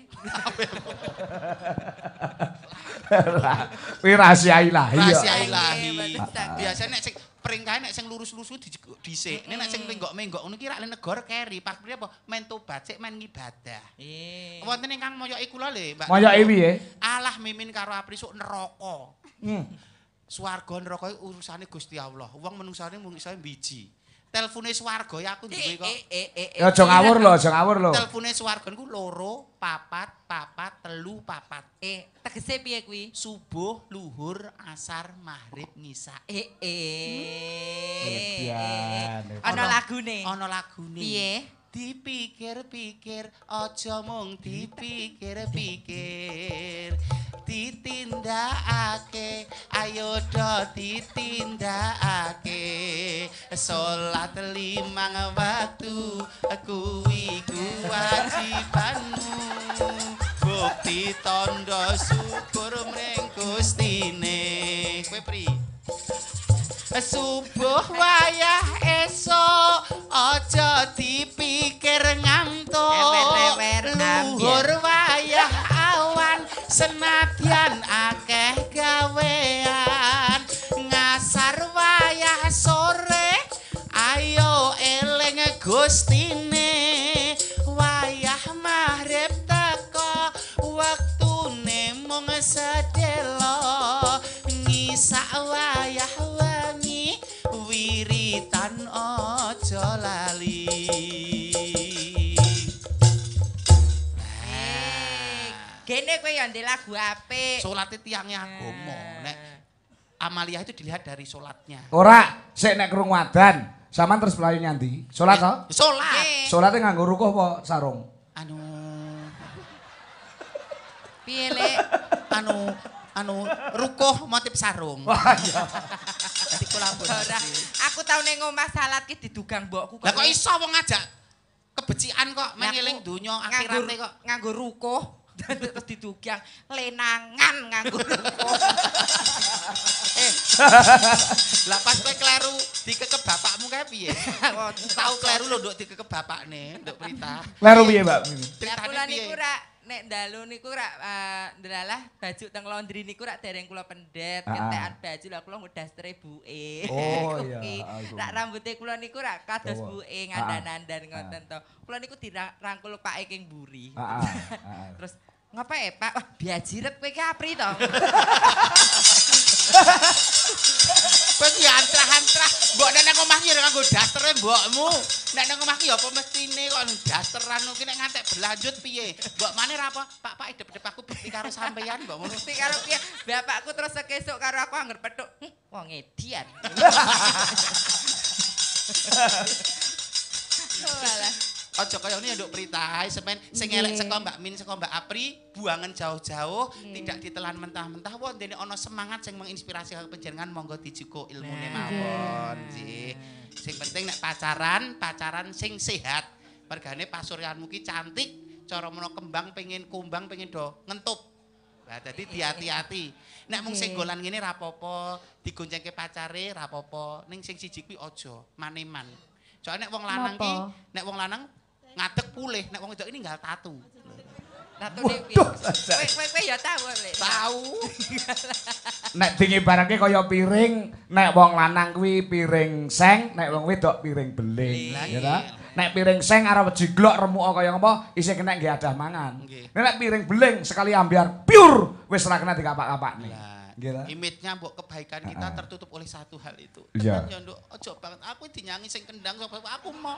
Kuwi rahasia ilahi ya. Rahasia ilahi. betul. Biasanya nek sing pring kae nek sing lurus-lurus di- dhisik. Nek nek sing menggok-menggok ngono ki rak le negara keri. Pas priye apa? Men tobat sik men ngibadah. Eh. Wonten ingkang moyoki kula lho, Mbak. Moyo ewi ya. Allah mimin karo apri sok neraka. Hmm. Swarga neraka urusane Gusti Allah. Wong menungsane mung iso biji. Telpone swarga ya aku duwe Eh, kok. eh, eh, eh, Ya aja ngawur lho, aja ngawur lho. Telpone swarga niku loro, papat, papat, telu, papat. Eh, tegese piye kuwi? Subuh, luhur, asar, maghrib, ngisa. Eh, eh. Ana lagune. Ana lagune. Piye? Dipikir-pikir, aja mung dipikir-pikir. Ditindakake, ayo do ditindakake. Salat limang waktu, kuwi kewajibanmu. Bukti tondo syukur mring Gustine. Kowe pri? Subuh wayah esok aja dipikir ngantuk. Luhur wayah awan senadyan akeh gawean. Ngasar wayah sore ayo eling gustine. Wayah maghrib teko waktune mung sedelo ngisak wayah wiritan aja lali Eh, Gene kowe ya ndek lagu apik. Salatnya tiangnya agama. Nek Amalia itu dilihat dari sholatnya. Ora, sik nek krungu adzan, sampean terus mlayu nyandi. Salat to? Sholat. Eh, Salate nganggo rukuh apa sarung? Anu, piye Lek? anu, anu, rukuh motif sarung. Wah, iya. Kolaborasi. aku tau ning omah salat ki didugang mbokku Lah kok iso wong ngajak kebecikan kok, donya nganggo- akhirate kok. nganggo rukuh terus didugang lenangan nganggo rukuh. Eh. Lah pas kowe kleru dikekep bapakmu kae piye? Tahu kleru lho nduk dikekep bapakne, nduk Prita. Leru piye, Mbak? Lah Ceritane kula piye? niku rak nek dalu niku rak eh, ndelalah baju teng laundry niku rak dereng kula pendet, Ah, ah. ketekan baju lah kula ngudas buke. Oh, iya. Rak rambuté kula niku rak kados buke Ah, ah. ngandan-andan ngoten to. Kula niku dirangkul Pak King Buri. Ah. Terus ngapa ya Pak? Biajiret kowe ki apri to. Kowe ki antrah-antrah, mbok nek nang omah ki ya nganggo dastere mbokmu. Nek nang omah ki ya apa mestine kok dasteran ki nek ngantek berlanjut piye? Mbok maneh ra apa? Pak Pak idep-idep aku bukti karo sampeyan mbok ngono. Mesti karo piye? Bapakku terus sekesuk karo aku angger petuk. "Hm, Wong edian. Oh, alah. Aja kaya ngene nduk Prita, semen sing elek saka Mbak Min saka Mbak Apri, buangan jauh-jauh, tidak ditelan mentah-mentah. Wah, dene ana semangat sing menginspirasi karo panjenengan monggo dijukuk ilmune mawon, nggih. Sing penting nek pacaran, pacaran sing sehat. Mergane pasuryanmu ki cantik, cara menawa kembang pengen kumbang pengen do ngentup. Nah, dadi hati-hati. Nek mung sing golan ngene ra apa-apa, digoncengke pacare ra apa-apa. Ning sing siji kuwi aja, maneman. Soalnya nek wong lanang ki, nek wong lanang ngadeg pulih, nek wong wedok ini ninggal tatu. Tatune piye? Kowe kowe kowe ya tahu Lek. Tahu. Nek dingibarake kaya piring, nek wong lanang kuwi piring seng, nek wong wedok piring beling. Ya ta? Nek piring seng arep jiglok remuk kaya apa, isih kena nggih adah mangan. Nek nek piring beling sekali ambiar pure wis ora kena dikapak-kapakne. Lah, Gila. Image-nya mbok kebaikan kita tertutup oleh satu hal itu. Iya. Tenan ya nduk, ojo banget aku dinyanyi sing kendang sapa aku mau.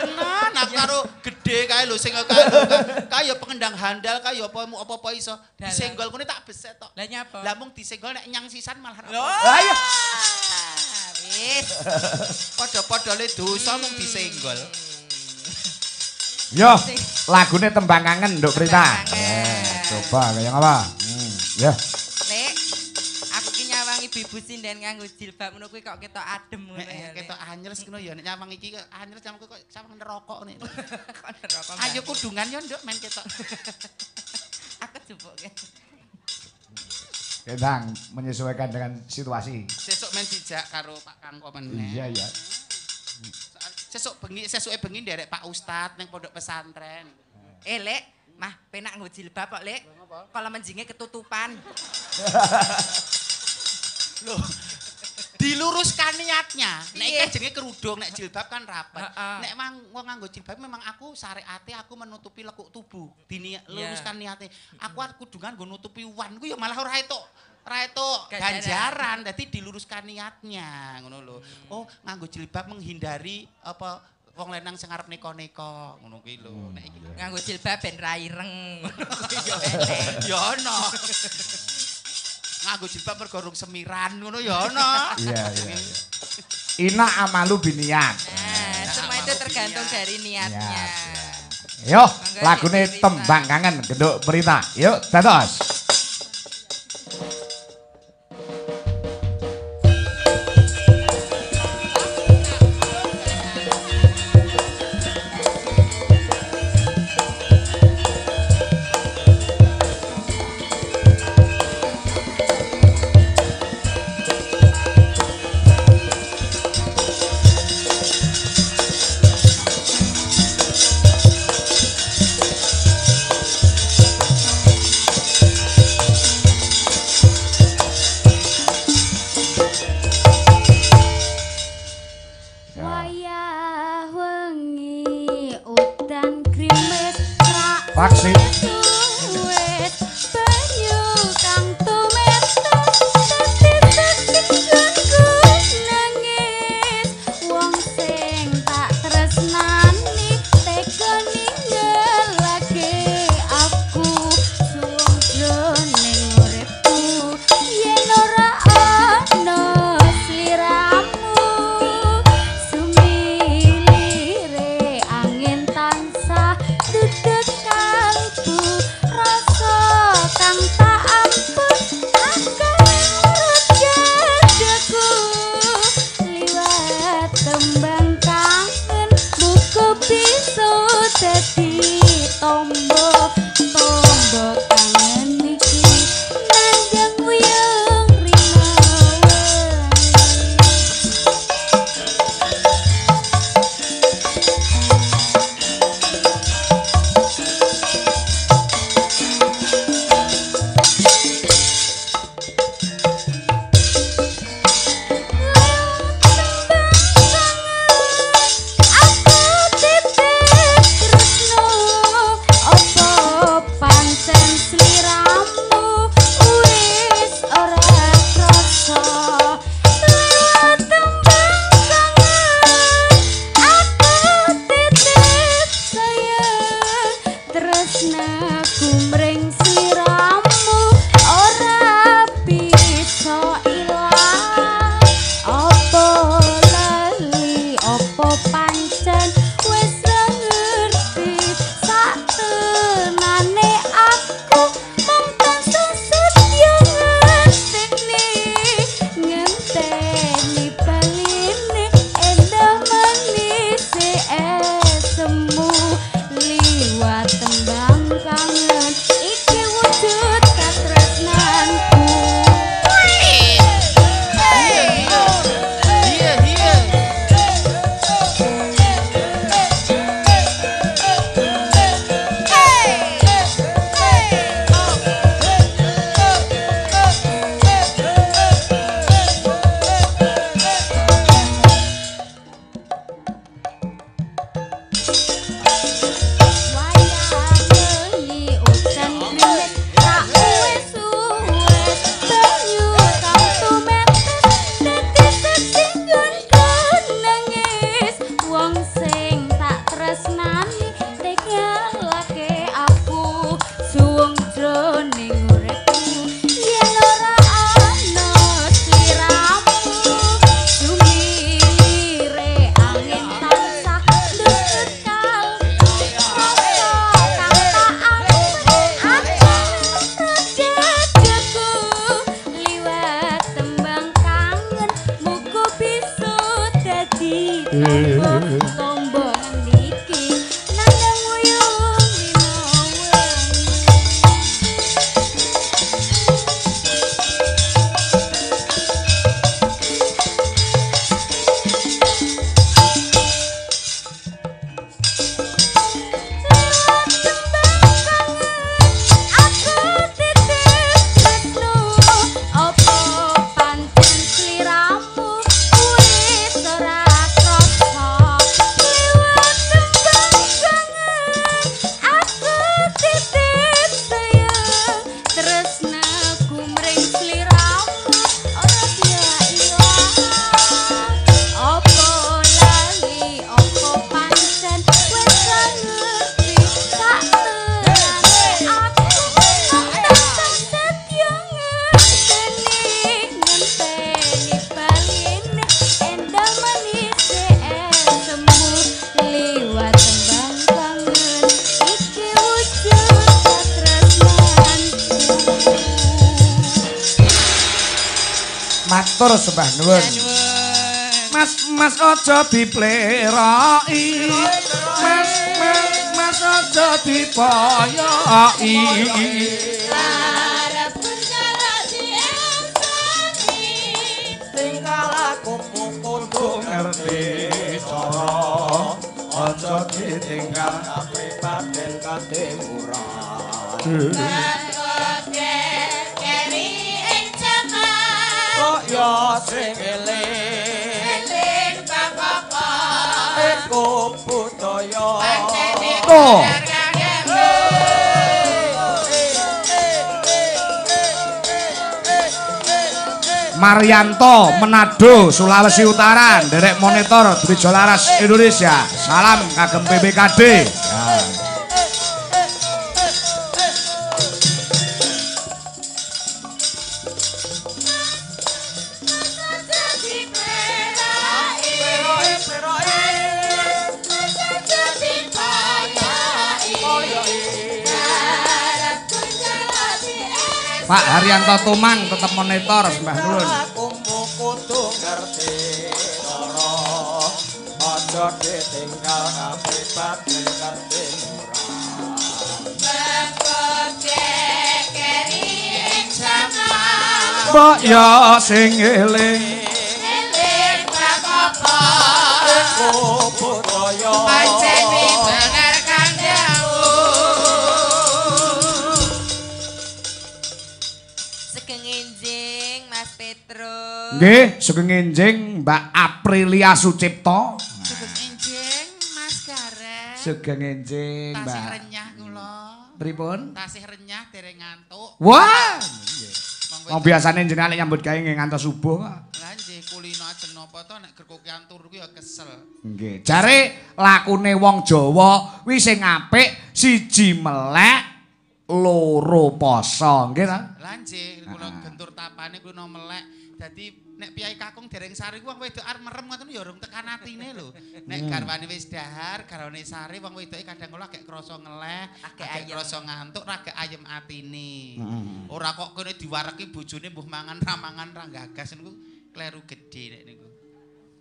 Tenan aku karo gede kae lho sing kaya kaya pengendang handal kaya apa apa-apa iso. Disenggol kene tak beset tok. Lah nyapa? Lah mung disenggol nek nyang sisan malah apa. Ayo. Wis. Padha-padha le dosa mung disenggol. Yo, lagune tembang kangen Nduk Prita. Eh, coba kaya apa? Hmm, ya. Aku bibu sinden nganggo jilbab ngono kuwi kok ketok adem ngono ya. ketok anyres ngono ya nek nyawang iki kok anyres sampe kok sampe neraka nek. Kok neraka. Ayo kudungan yo nduk main ketok. aku jupuke. Kendang menyesuaikan dengan situasi. Sesuk main dijak karo Pak Kangko meneh. Iya, iya. Sesuk bengi sesuke bengi nderek Pak Ustad ning pondok pesantren. Eh, Lek, mah penak nggo jilbab kok, Lek. Kalau menjinge ketutupan. Loh. Diluruskan niatnya. Nek iki jenenge kerudung, nek jilbab kan. Heeh. Nek mang wong nganggo jilbab memang aku syariate aku menutupi lekuk tubuh. Dini luruskan niate. Aku arep kudungan nggo nutupi wan ku ya malah ora etuk. Ora etuk Ganjaran. Dadi diluruskan niatnya ngono lho. Oh, nganggo jilbab menghindari apa wong lenang sing arep neko-neko ngono kuwi lho. Nek iki Nganggo jilbab ben ra ireng. ya ono. Nganggo jilbab mergo urung semiran ngono ya ono. Iya, iya. Ina amalu biniat. Nah, semua itu tergantung dari niatnya. Yo, lagune tembang kangen Nduk Prita. Yuk, dados. Aja dipleroki. Mas Mas Mas aja. Arep penjara kudu ngerti cara aja ditinggal kapribaden kate murah Tuh. Marianto, Manado, Sulawesi Utara, Derek Monitor, Dwijo Laras, Indonesia. Salam kagem PBKD. Haryanto Tumang tetap monitor sembah nuwun. aku kudu ngerti cara aja ditinggal kate murah Mbok ya sing eling. iku budaya Nggih, sugeng enjing Mbak Aprilia Sucipto. Sugeng enjing Mas Gareng. Sugeng enjing Tasih Mbak. renyah kula. Pripun? Tasih renyah dereng ngantuk. Wah, Wong biasane jenengan nek nyambut gawe nggih ngantos subuh kok. Lah nggih kulino ajeng napa to nek gerkokian turu kuwi ya kesel. Nggih, jare lakune wong Jawa kuwi sing apik siji melek, loro poso, nggih ta? Lah nggih kula gentur tapane kuwi no melek. Dadi nek piyai kakung dereng sari wong wedok arep merem ngoten ya urung tekan atine lho. Nek Hmm. garwane wis dahar, garwane sari wong wedoke kadang kula agek krasa ngeleh, Agek ayem. krasa ngantuk, ra agek ayem atine. Hmm. Ora kok kene diwareki bojone mbuh mangan ra mangan ra gagas niku kleru gedhe nek niku.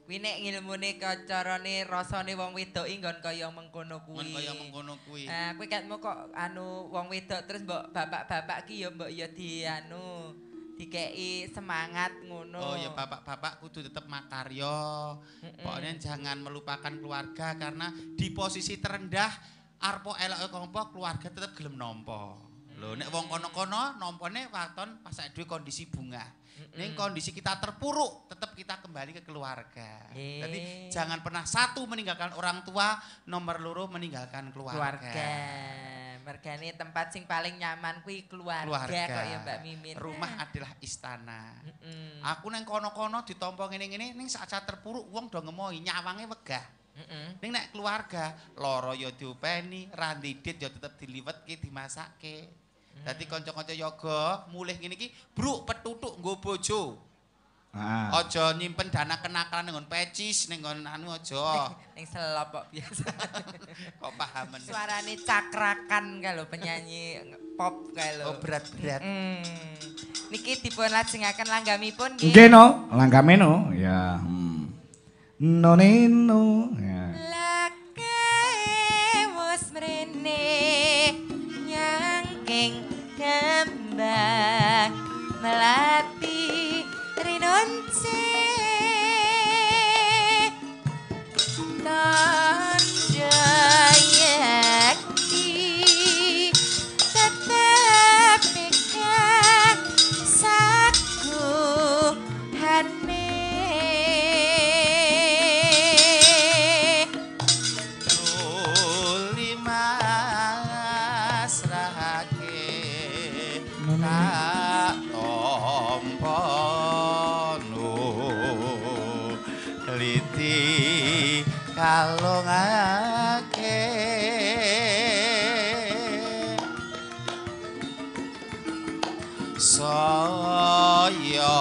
Kuwi nek ngilmune kacarane rasane wong wedok nggon kaya mengkono kuwi. Mun kaya mengkono kuwi. Ah, kuwi ketmu kok anu wong wedok terus mbok bapak-bapak ki ya mbok ya di anu dikei semangat ngono. Oh ya bapak-bapak kudu tetap makaryo. Pokoknya jangan melupakan keluarga karena di posisi terendah arpo elok kompo keluarga tetap gelem nompo. Lho nek wong kono-kono nompone waton pas duwe kondisi bunga. Ning kondisi kita terpuruk tetap kita kembali ke keluarga. Jadi jangan pernah satu meninggalkan orang tua, nomor loro meninggalkan keluarga. keluarga. Mergane tempat sing paling nyaman kuwi keluarga, Keluarga. kok ya Mbak Mimin. Rumah adalah istana. Heeh. Aku neng kono-kono ditompo ngene-ngene ning saat terpuruk wong do ngemohi nyawange wegah. Heeh. Ning nek keluarga loro ya diopeni, randidit ya tetep diliwetke, dimasakke. Dadi kanca-kanca yoga mulih ngene iki bruk petutuk nggo bojo. Ah. Aja nyimpen dana kenakalan ning nggon pecis, ning nggon anu aja. Ning selop kok biasa. Kok pahamen. Suarane cakrakan kalau penyanyi pop kae lho. Oh berat-berat. Hmm. Niki dipun lajengaken langgamipun nggih. Nggih no, langgame no. Ya. Hmm. noneno. Ya. Lakae wis mrene nyangking kembang melati rinonce tanda saya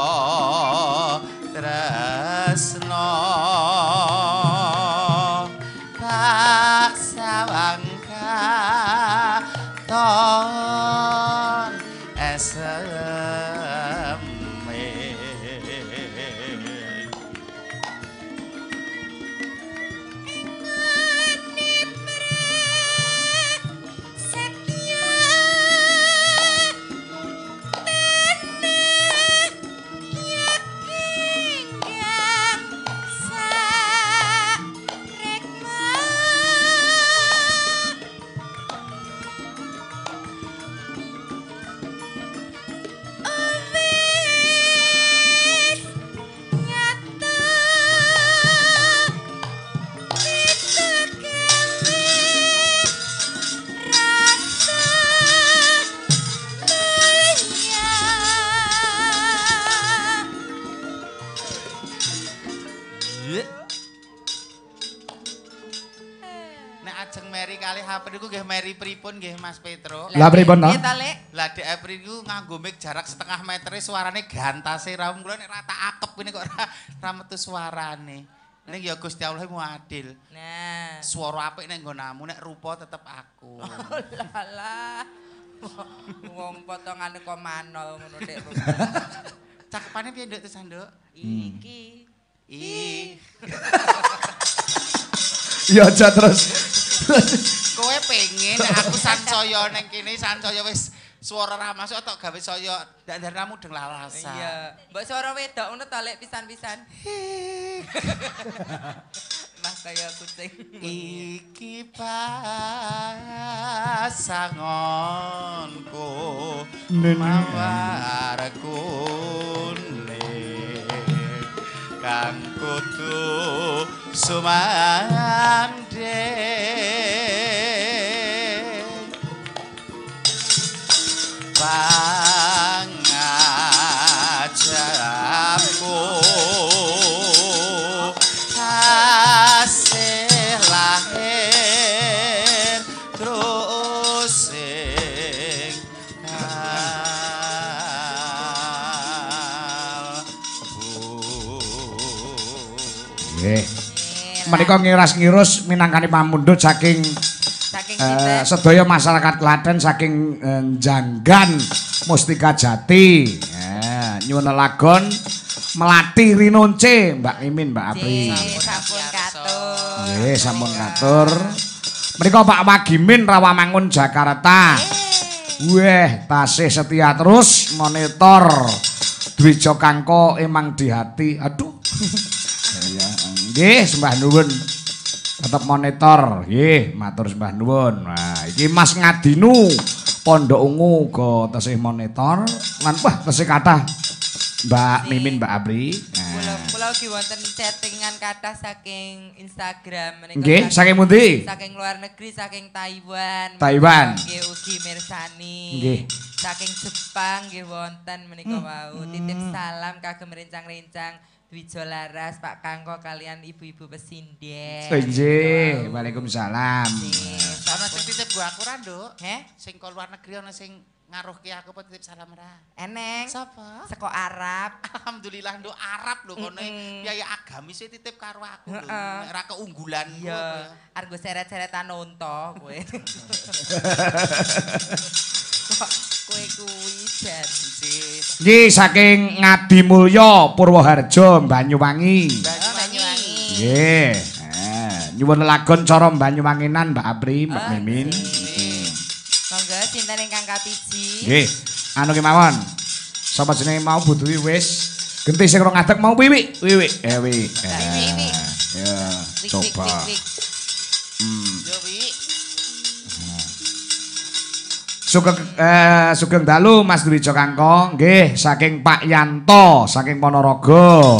Pripun nggih Mas Petro. Lah pripun to? Lek? Lah Dek April niku nganggo mic jarak setengah meter suarane gantase ra kula nek rata akep ini kok ra ra metu suarane. Nek ya Gusti Allah mu adil. Nah. Suara apik nek nggonamu nek rupa tetep aku. Lala. Wong potongane kok manol ngono Dek. Cakepane piye Nduk Tesan Nduk? Iki. Ih, Ya aja terus. Kowe pengen nek aku sansaya ning kene sansaya wis suara ra masuk tok gawe saya ndak ndarnamu deng lalasa. Iya. Mbok suara wedok ngono ta Lek pisan-pisan. Mas kaya kucing. Iki pasangonku Nene. mawar kuning kang kudu sumandhe Menika ngiras-ngirus minangkani pamundhut Saking eh, sedaya masyarakat Klaten saking eh, Janggan Mustika Jati. Ya, nyuwun lagon Melati Rinonce, Mbak Mimin, Mbak Apri. Nggih, sampun katur. Nggih, sampun katur. Menika Pak Wagimin Rawamangun Jakarta. Weh, tasih setia terus monitor Dwijo Kangko emang di hati. Aduh. Ya, nggih, sembah nuwun. Tetep monitor. Nggih, matur sembah nuwun. Nah, iki Mas Ngadinu Pondok Ungu uga tasih monitor lan wah tasih kathah Mbak Mimin, Mbak Abri. Kula Nah. kula ugi wonten chattingan kathah saking Instagram menika. Nggih, saking- saking pundi? Saking luar negeri, saking Taiwan. Taiwan. Nggih ugi mirsani. Nggih. Saking Jepang nggih wonten menika Hmm. wau. Titip salam kagem rencang-rencang Dwijo Laras, Pak Kangko kalian ibu-ibu pesinden. Nggih, Waalaikumsalam. Nggih, Ana sing titip gua aku ra, Nduk. Heh, Sing kok luar negeri ana sing ngaruhke aku apa titip salam ra. eneng. Sapa? Seko Arab. Alhamdulillah nduk Arab lho kono biaya agamis e titip karo aku lho. Heeh. Nek ra keunggulan Iya, argo seret-seretan nonto kowe. Kok kowe kuwi janji. Nggih saking Ngadi Mulya Purwoharjo Banyuwangi. Oh, Banyuwangi. Nggih. Eh, nyuwun lagon cara Banyuwanginan Mbak Apri, Mbak Mimin. Monggo sinten ingkang kapiji? Nggih. Anu ki mawon. Sapa jenenge mau butuhi wis genti sing rong adek mau wiwi, wiwi. Eh wiwi. Wiwi, wiwi. Ya, Wik, wik, coba. wik, wik. Sugeng eh sugeng dalu Mas Dwijo Kangko, nggih saking Pak Yanto saking Ponorogo.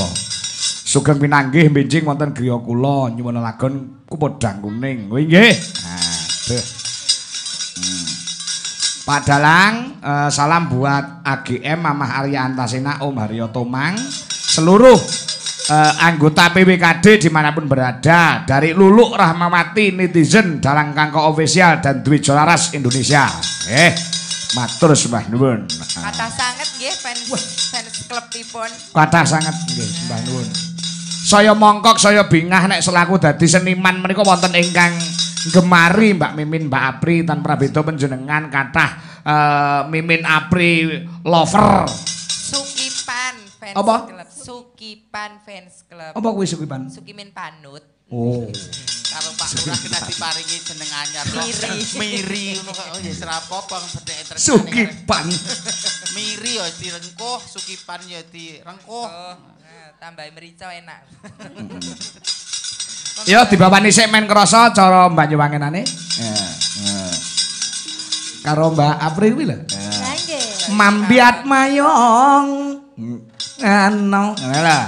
Sugeng pinanggih benjing wonten griya kula nyuwun lagon kupodang kuning. Kuwi nggih. Aduh. Hmm. Pak Dalang, eh, salam buat AGM Mamah Arya Antasena Om Haryo Tomang, seluruh eh, anggota PWKD dimanapun berada, dari Luluk Rahmawati netizen Dalang Kangko Official dan Dwi Jolaras Indonesia. Eh, matur sembah nuwun. Kathah sanget nggih fans fans klubipun. Kathah sanget nggih sembah nuwun. Saya mongkok, saya bingah nek selaku dadi seniman menika wonten ingkang gemari Mbak Mimin, Mbak Apri tanpa beda panjenengan kathah eh, Mimin Apri lover. Sukipan fans Apa? Sukipan fans club. Apa kuwi Sukipan? Sukimin panut. Oh. Karo Pak Lurah kena diparingi jeneng anyar. Miri. Miri ngono kok. Oh ya serapopo bedheke terkene. Sukipan. Miri ya direngkuh, sukipan ya direngkuh. Oh, tambah merica enak. Ya dibawani sik men krasa cara Banyuwangenane. Ya. ya. Karo Mbak Apri kuwi lho. Mambiat mayong. Ano, ngene lah.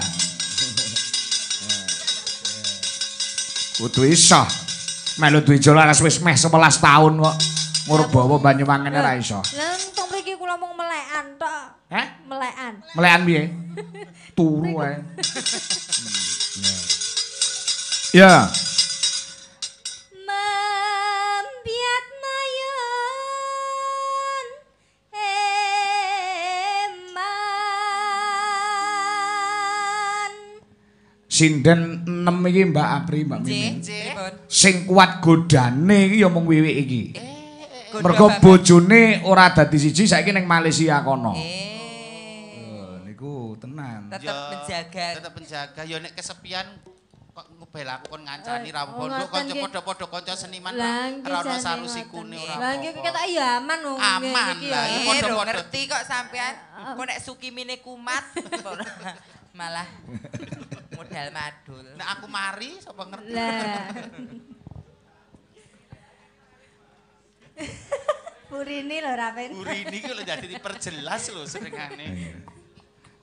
Kudu iso. Melu Dwi Jolaras wis meh 11 taun kok. Ngurbawa Banyuwangene ra iso. Lah tong mriki kula mung melekan tok. Heh? Melekan. Melekan piye? Turu ae. Ya. Sinden 6 iki Mbak Apri, Mbak Mimin. pripun? Sing kuat godane iki ya mung wiwik iki. Goda Mergo bapak. bojone ora dadi siji saiki ning Malaysia kono. Eh, niku tenan. tetep Ya, menjaga. Tetep menjaga. Ya nek kesepian kok ngubel aku kon ngancani Eh, ra oh, pondok kanca padha-padha kanca seniman ora ono sarusikune ora Lah nggih ketok ya aman wong Aman niki lah. Eh, ro ngerti kok sampean. Kok nek sukimine kumat malah modal madul. Nek aku mari sapa ngerti. Lah. Purini lho Rapen. Burini ki lho dadi diperjelas lho senengane.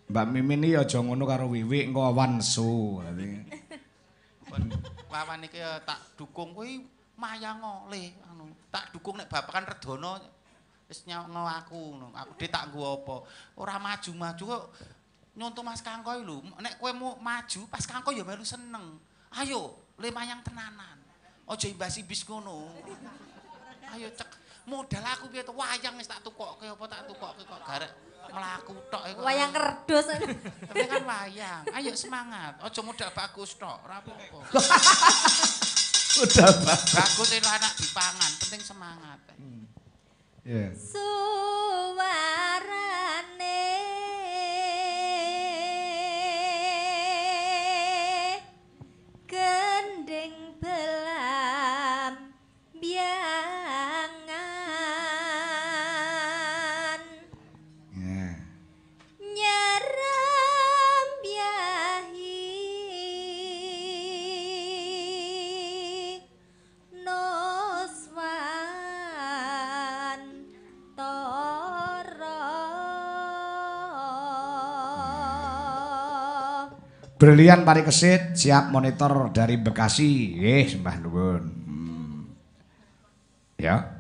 Mbak Mimin iki aja ngono karo Wiwik engko wansu. Wawan iki tak dukung kuwi mayang oleh anu. Tak dukung nek bapakan Redono wis nyawo aku ngono. Aku dhe tak nggo apa. Ora maju-maju kok nyonto Mas Kangko lho. Nek kowe mau maju pas Kangko ya melu seneng. Ayo, le mayang tenanan. Aja imbas-ibis ngono. Ayo cek modal aku piye to wayang wis tak tukokke apa tak tukokke kok garek mlaku tok iku. Wayang kerdus. Tapi kan wayang. Ayo semangat. Aja modal bagus tok, ora apa-apa. udah Pak. Bagus itu anak dipangan, penting semangat. Ya. Suwarane Brilian Parikesit siap monitor dari Bekasi. Nggih, sembah nuwun. Hmm. Ya.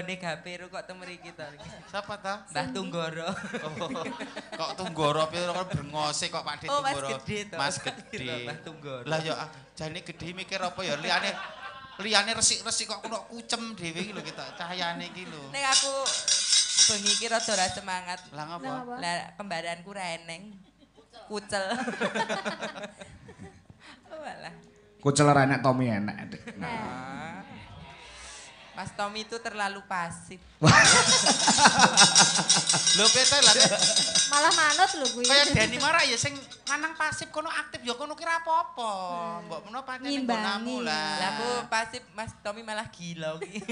Yogane Gaperu kok temriki to. Sapa to? Mbah Tunggoro. Oh, kok Tunggoro piro kok brengose kok Pak De Oh, Mas Tunggoro. Gede to. Mas Gede. Mbah Tunggoro. Lah ya jane gede mikir apa ya liyane liyane resik-resik kok kena kucem dhewe iki lho kita cahayane iki lho. Nek aku bengi iki rada ora semangat. Lah ngapa? Lah, kembaranku ra eneng. Kucel. Walah. Kucel ra enek Tommy enek. Dik. Mas Tommy itu terlalu pasif. Lho pete lah. Malah manut lho kuwi. kaya Deni Mara ya sing lanang pasif kono aktif ya kono kira apa-apa. Mbok menawa pancen nggonamu lah. Lah aku pasif Mas Tommy malah gila iki.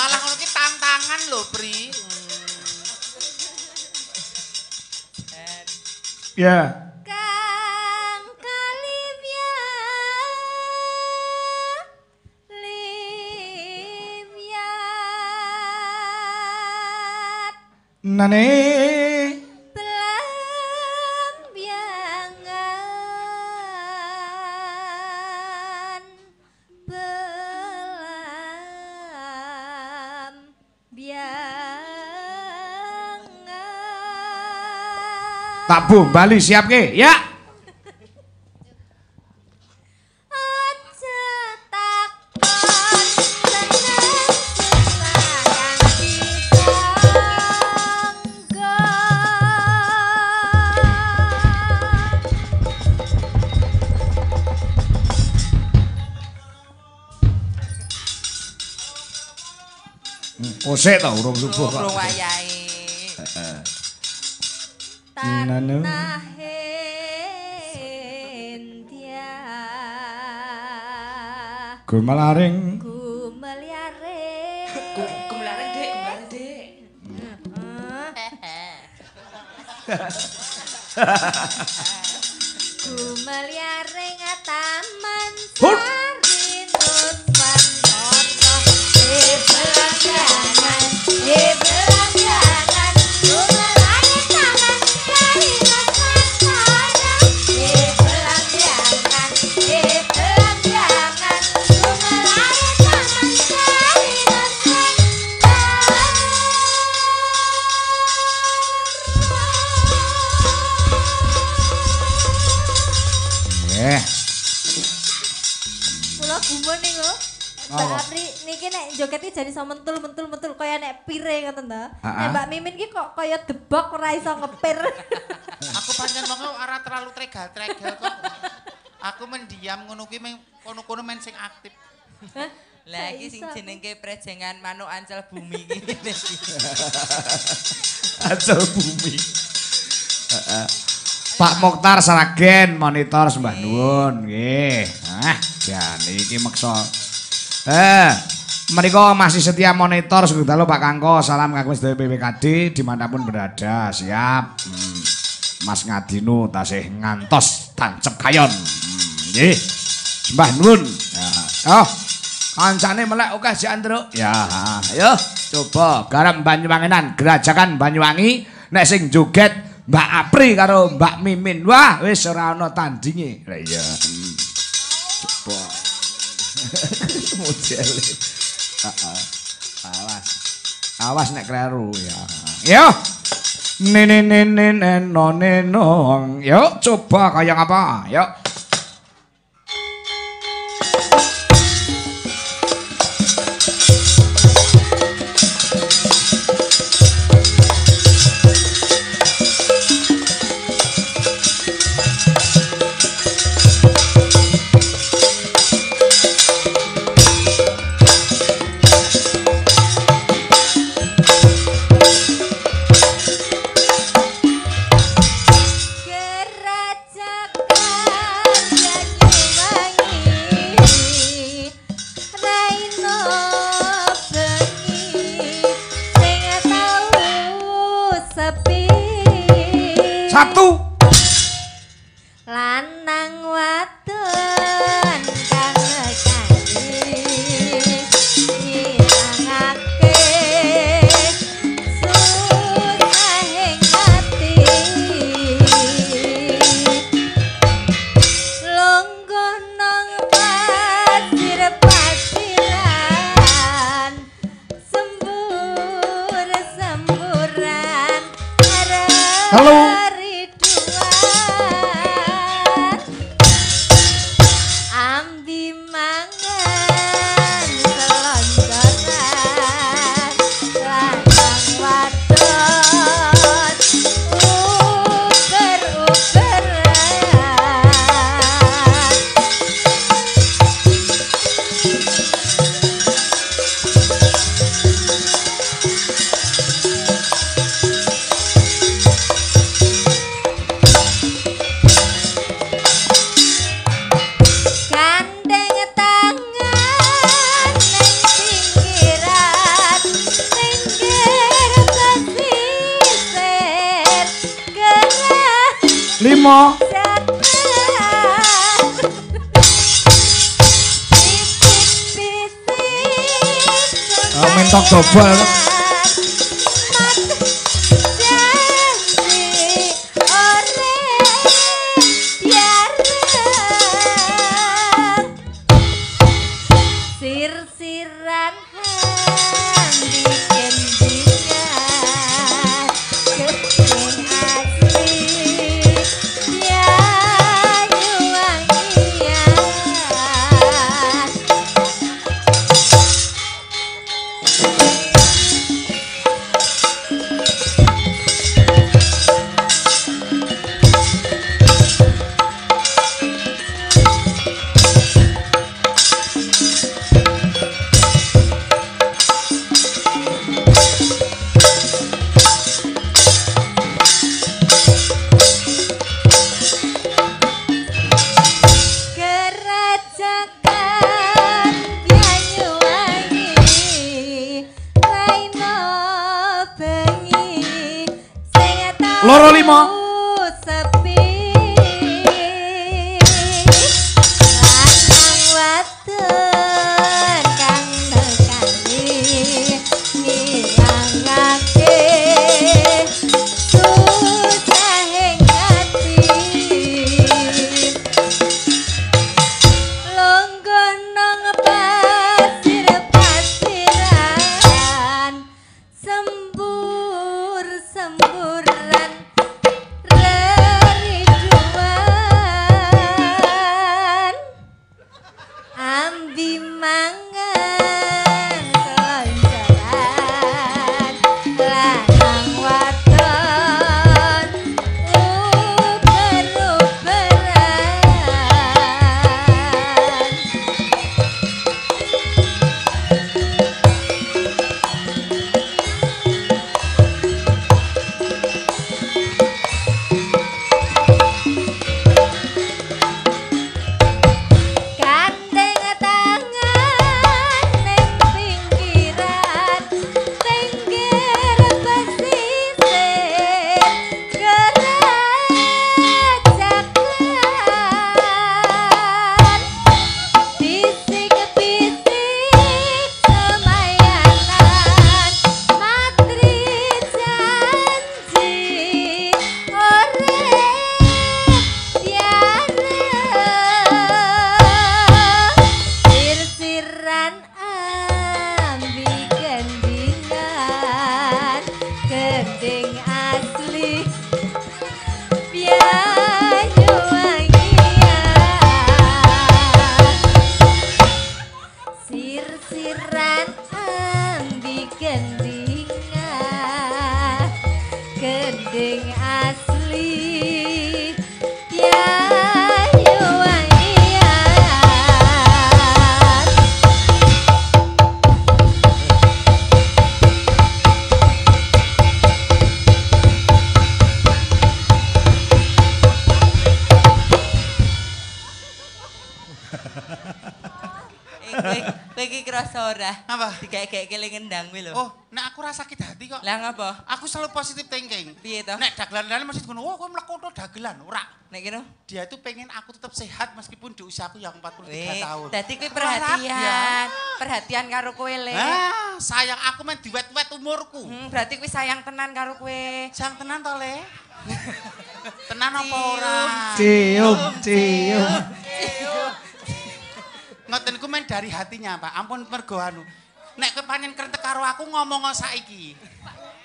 Malah ngono ki tantangan lho, Pri. Dan Ya. Kang Nane. Pelambiangan Pelambiangan Tak bombali siap ke? Ya. Kosek ta urung subuh kok. urung wayahe. India Gumalaring. Gumeliare Gumlare Dik, gumlare Dik. Gumeliare ngataman Hut. Joget iki jadi iso mentul-mentul-mentul kaya nek pire ngoten to. Ah, Nek ah. Mbak Mimin ki kok kaya debok ora iso ngepir. Aku pancen wong ora terlalu tregal-tregal kok. Aku mendiam ngono kuwi meng kono-kono men sing aktif. Lah iki sing Iso. jenenge prejengan manuk ancel bumi iki. Acel bumi. Heeh. Pak Mokhtar Saragen monitor sembah nuwun nggih. Nah, jane iki meksa. Eh, menika masih setia monitor Sugeng Pak Kangko. Salam kagem sedaya PPKD dimanapun berada. Siap. Hmm. Mas Ngadino tasih ngantos tancep kayon. Hmm, nggih. Sembah nuwun. Ya. Oh, kancane melek akeh si Andro. Ya, ayo coba garam Banyuwangenan, gerajakan Banyuwangi nek sing joget Mbak Apri karo Mbak Mimin. Wah, wis ora ana tandinge. Lah iya. Hmm. Coba. Modele. Awas. Awas nek kleru ya. Yo. Nene nene neno neno. Yo coba kayak apa? Yo. Lah ngapa? Aku selalu positif thinking. Piye to? Nek dagelan-dagelan mesti ngono, "Wah, kowe mlebu to dagelan." Ora. Nek kene Dia itu pengen aku tetap sehat meskipun di usiaku yang 43 Weh, tahun. dadi kuwi perhatian. Perhatian karo kowe le. Ah, sayang aku main diwet-wet umurku. Hmm, berarti kuwi sayang tenan karo kowe. Jangan tenan to, Le. tenan apa ora? Cium, cium. Ngoten ku main dari hatinya, Pak. Ampun mergo anu. Nek kowe pancen krentek karo aku ngomong saiki.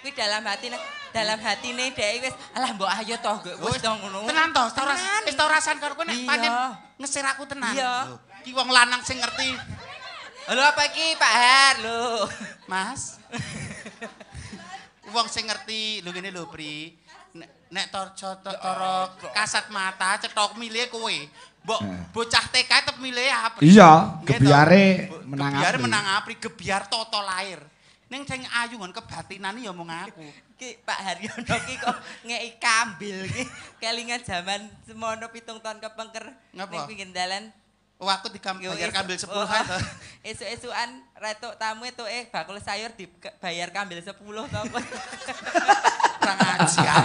Kuwi dalam hati dalam hatine dhek wis alah mbok ayo toh wis dong ngono. Tenan to, wis tau ras- Tenan. wis tau rasan karo kowe nek Iya. pancen ngesir aku tenan. Iya. Lho, Ki wong lanang sing ngerti, Halo apa iki Pak Har lho. Mas. wong sing ngerti lho ngene lho, Pri. Nek nek tor cara kasat mata cetok milih kowe. Mbok bocah TK tetep milih Apri. Iya, toh? menang Apri. menang Apri, gebyar toto lahir. Ning sing ayu ngon kebatinane ya mung aku. Ki Pak Haryono ki kok ngeki kambil ki kelingan zaman semono pitung tahun kepengker ning pinggir dalan. Oh aku dibayar kambil 10 oh, to. Esuk-esukan retuk tamu itu eh bakul sayur dibayar kambil 10 to. Kurang ajar.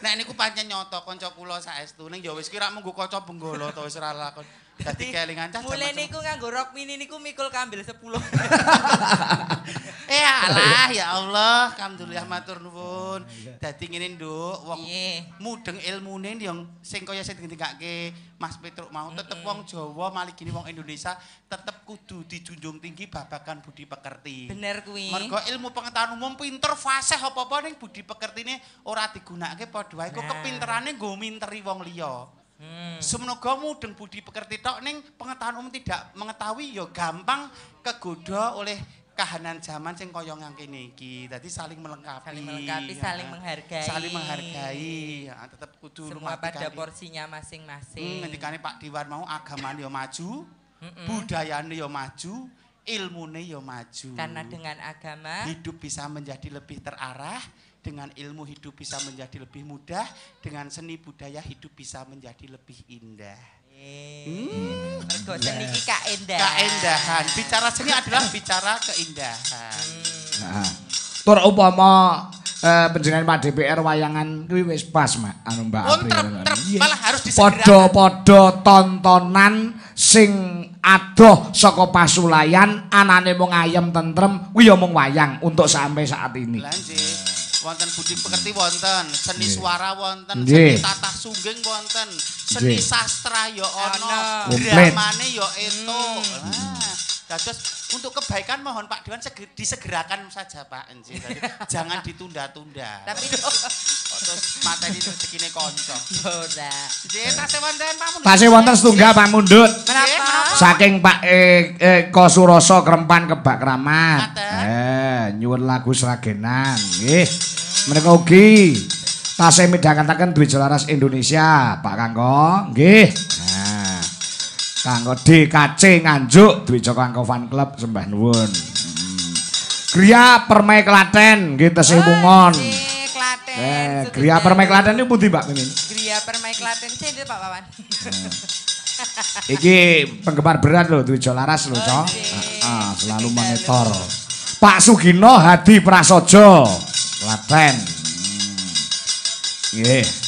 Nek niku pancen nyoto kanca kula saestu ning ya wis kira munggo kaca benggala to wis ora lakon. Dadi kelingan cah. Mulai niku nganggo rok mini niku mikul kambil 10. Eh alah ya Allah, alhamdulillah matur nuwun. Dadi ngene Nduk, wong mudeng ilmune yang sing kaya sing dikake Mas Petruk mau tetep wong Jawa malih gini wong Indonesia tetep kudu dijunjung tinggi babagan budi pekerti. Bener kuwi. Mergo ilmu pengetahuan umum pinter fasih apa-apa ning budi pekertine ora digunakake padha wae. Kok kepinterane nggo minteri wong liya. Hmm. Semoga mudeng budi pekerti tok ning pengetahuan umum tidak mengetahui ya gampang kegoda oleh kahanan zaman sing kaya ngangkene iki. Dadi saling melengkapi. Saling melengkapi, Ya. saling menghargai. Saling menghargai. Ya, tetep kudu Semua pada kali. porsinya Hmm, masing-masing. ngendikane Pak Diwan mau agamane ya maju, Mm-mm. budayane ya maju, ilmune ya maju. Karena dengan agama hidup bisa menjadi lebih terarah, dengan ilmu hidup bisa menjadi lebih mudah, dengan seni budaya hidup bisa menjadi lebih indah. Eh, Mergo seni iki. Keindahan. Bicara seni adalah bicara keindahan. Nah, tur upama eh, penjenengan Pak DPR wayangan kuwi wis pas, Mak. Anu Mbak trep trep Iya. malah harus disegerakan. Padha-padha tontonan sing adoh saka pasulayan anane mung ayem tentrem kuwi ya mung wayang untuk sampai saat ini. Lanjut. Wonten budi pekerti wonten, seni Nggih. suara wonten, Nggih. seni tatah sungging wonten, seni Nggih. sastra ya Ana. ana, Komplit. dramane ya eto. Hmm. Dados untuk kebaikan mohon Pak Dewan sege- disegerakan saja Pak Enji. Jadi, Jangan ditunda-tunda. Tapi Oh, terus mateni rezekine kanca. ora. Nggih, tasih wonten Pak Mun. Tasih wonten setunggal Pak Mundut. Kenapa? Saking Pak eh, eh Kosuroso Krempan Kebak Kramat. Eh, nyuwun lagu seragenan. Nggih. Menika ugi tasih midhangetaken duwe jelaras Indonesia, Pak Kangko. Nggih. Kanggo DKC Nganjuk duwe Joko Angko Fan Club sembah nuwun. Hmm. Gria Permai Klaten nggih tesih mungon. Klaten. Eh, Gria. Permai Klaten niku pundi, Mbak Mimin? Gria Permai Klaten sini Pak Wawan. Iki penggemar berat loh, tuh Jolaras loh, Cok. Oke. Ah, selalu monitor. Pak Sugino Hadi Prasojo, Klaten. Hmm. Nggih.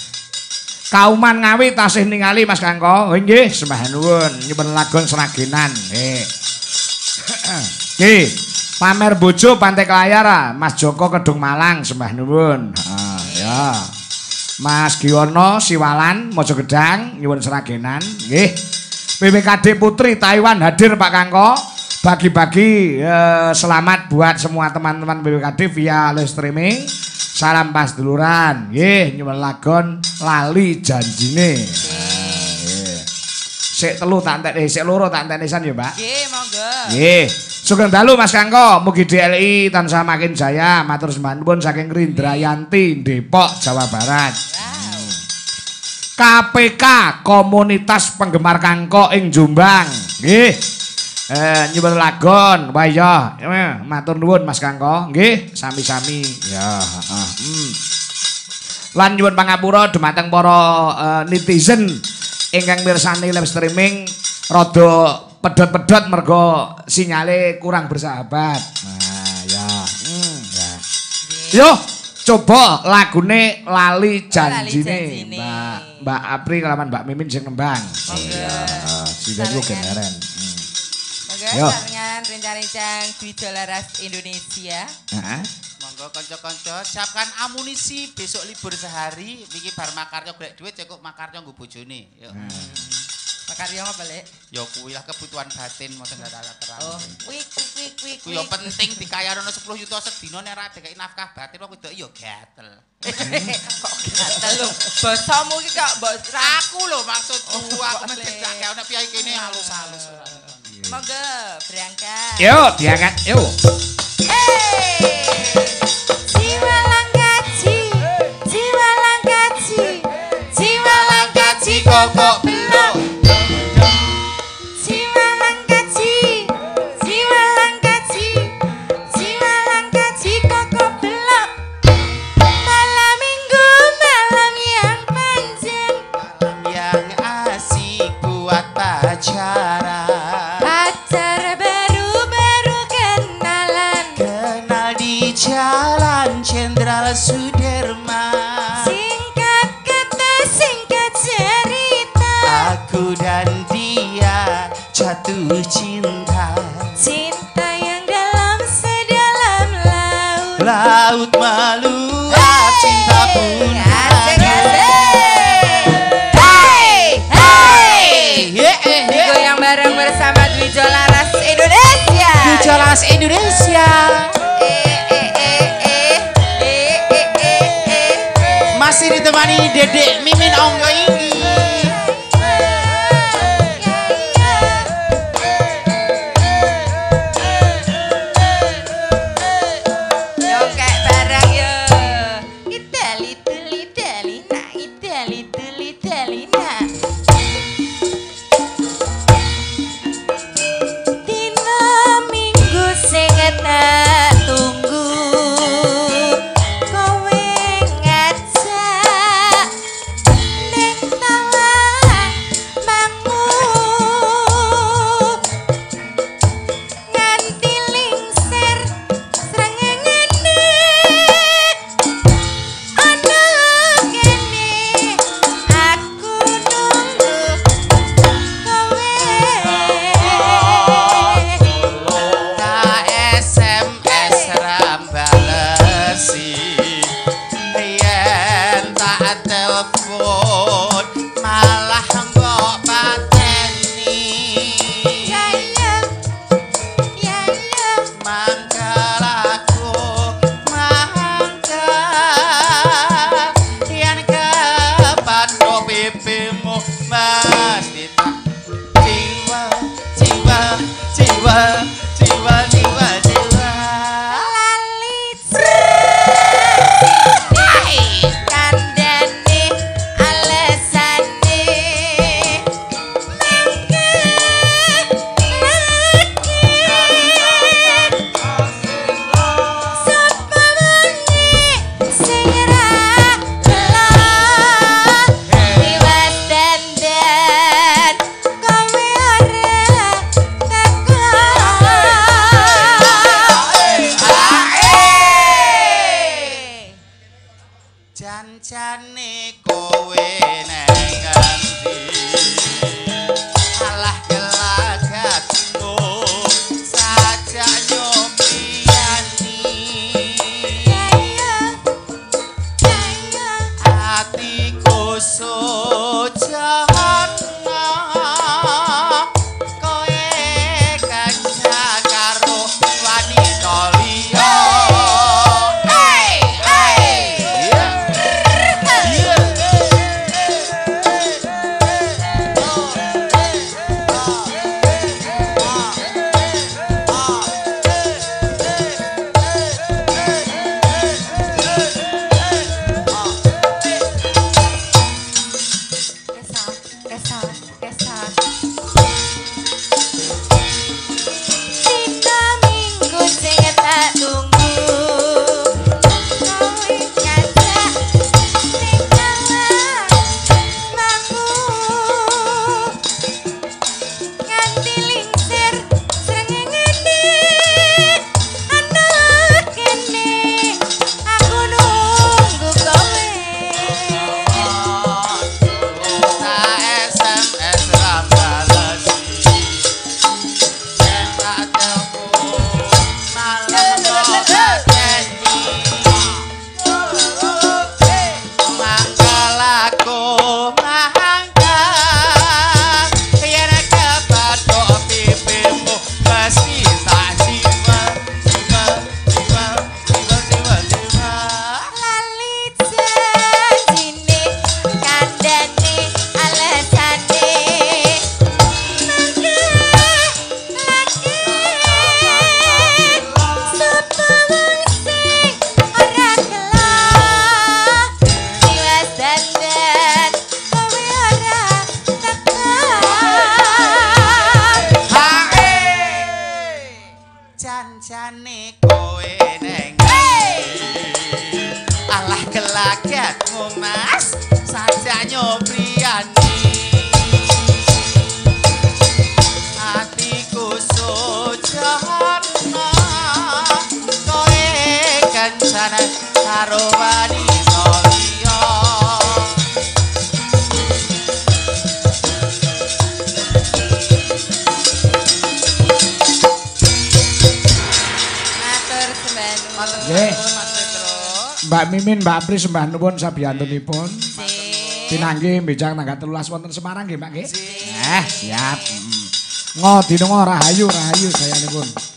Kauman ngawi tasih ningali Mas Kangko. Oh, nggih, sembah nuwun nyimpen lagon seragenan. Nggih. Pamer bojo Pantai Kelayar, ah. Mas Joko Kedung Malang, sembah nuwun. Ah, ya. Mas Giono Siwalan Mojo Gedang nyuwun seragenan nggih. PPKD Putri Taiwan hadir Pak Kangko. Bagi-bagi eh, selamat buat semua teman-teman PPKD via live streaming. Salam pas duluran. Nggih, nyuwun lagon lali janjine. Sik telu tak entek, eh, sik loro tak enteknisan ya, Mbak. Nggih, monggo. Nggih. Sugeng dalu Mas Kangko, mugi DLI tansah makin jaya. Matur sembah nuwun saking Rindrayanti, Depok, Jawa Barat. Wow. KPK Komunitas Penggemar Kangko ing Jombang. Nggih. Eh nyuwun lagon. Wah iya, Eh, matur nuwun Mas Kangko. Nggih, sami-sami. Ya, heeh. Hmm. Lan nyuwun pangapura dumateng para eh, netizen ingkang mirsani live streaming rada pedhot-pedhot mergo sinyale kurang bersahabat. Nah, ya. Hmm, ya. Yo, coba lagune Lali Janjine. Mbak Mbak Apri kelawan Mbak Mimin sing nembang. Monggo. Sida ku generen. Hmm. Monggo Yo. saringan rencang-rencang Dwi Dolaras Indonesia. Heeh. Monggo kanca-kanca siapkan amunisi besok libur sehari iki bar makarya golek duit cukup makarya nggo bojone. Yuk. Makarya apa, Lek? Ya kuwi lah kebutuhan batin mboten ada terang. Oh, wik wik Kuwi ya penting dikayarono 10 juta sedina nek ora dikeki nafkah batin wong wedok ya gatel. Kok gatel lho. Basamu iki kok mbok Aku lho maksudku Oh, aku kok gak ana piyai kene halus-halus ora. Monggo, berangkat. Yo, diangkat. Yo. Hey! Sudirman. Singkat kata singkat cerita. Aku dan dia jatuh cinta. Cinta yang dalam sedalam laut. Laut malu, ah, cinta pun ah, asik, asik. Hey, hey. Diego yang bareng bersama Dwi Jolaras Indonesia. Dwi Jolaras Indonesia. Masih ditemani Dedek Mimin Onggo ini Nyongkek gracias. Nuwun sabiyantunipun. Nggih. Pinanggih mbejang tanggal 13 wonten Semarang nggih, Mbak nggih. Eh, siap. Mm. Ngodinunga rahayu rahayu sayanipun.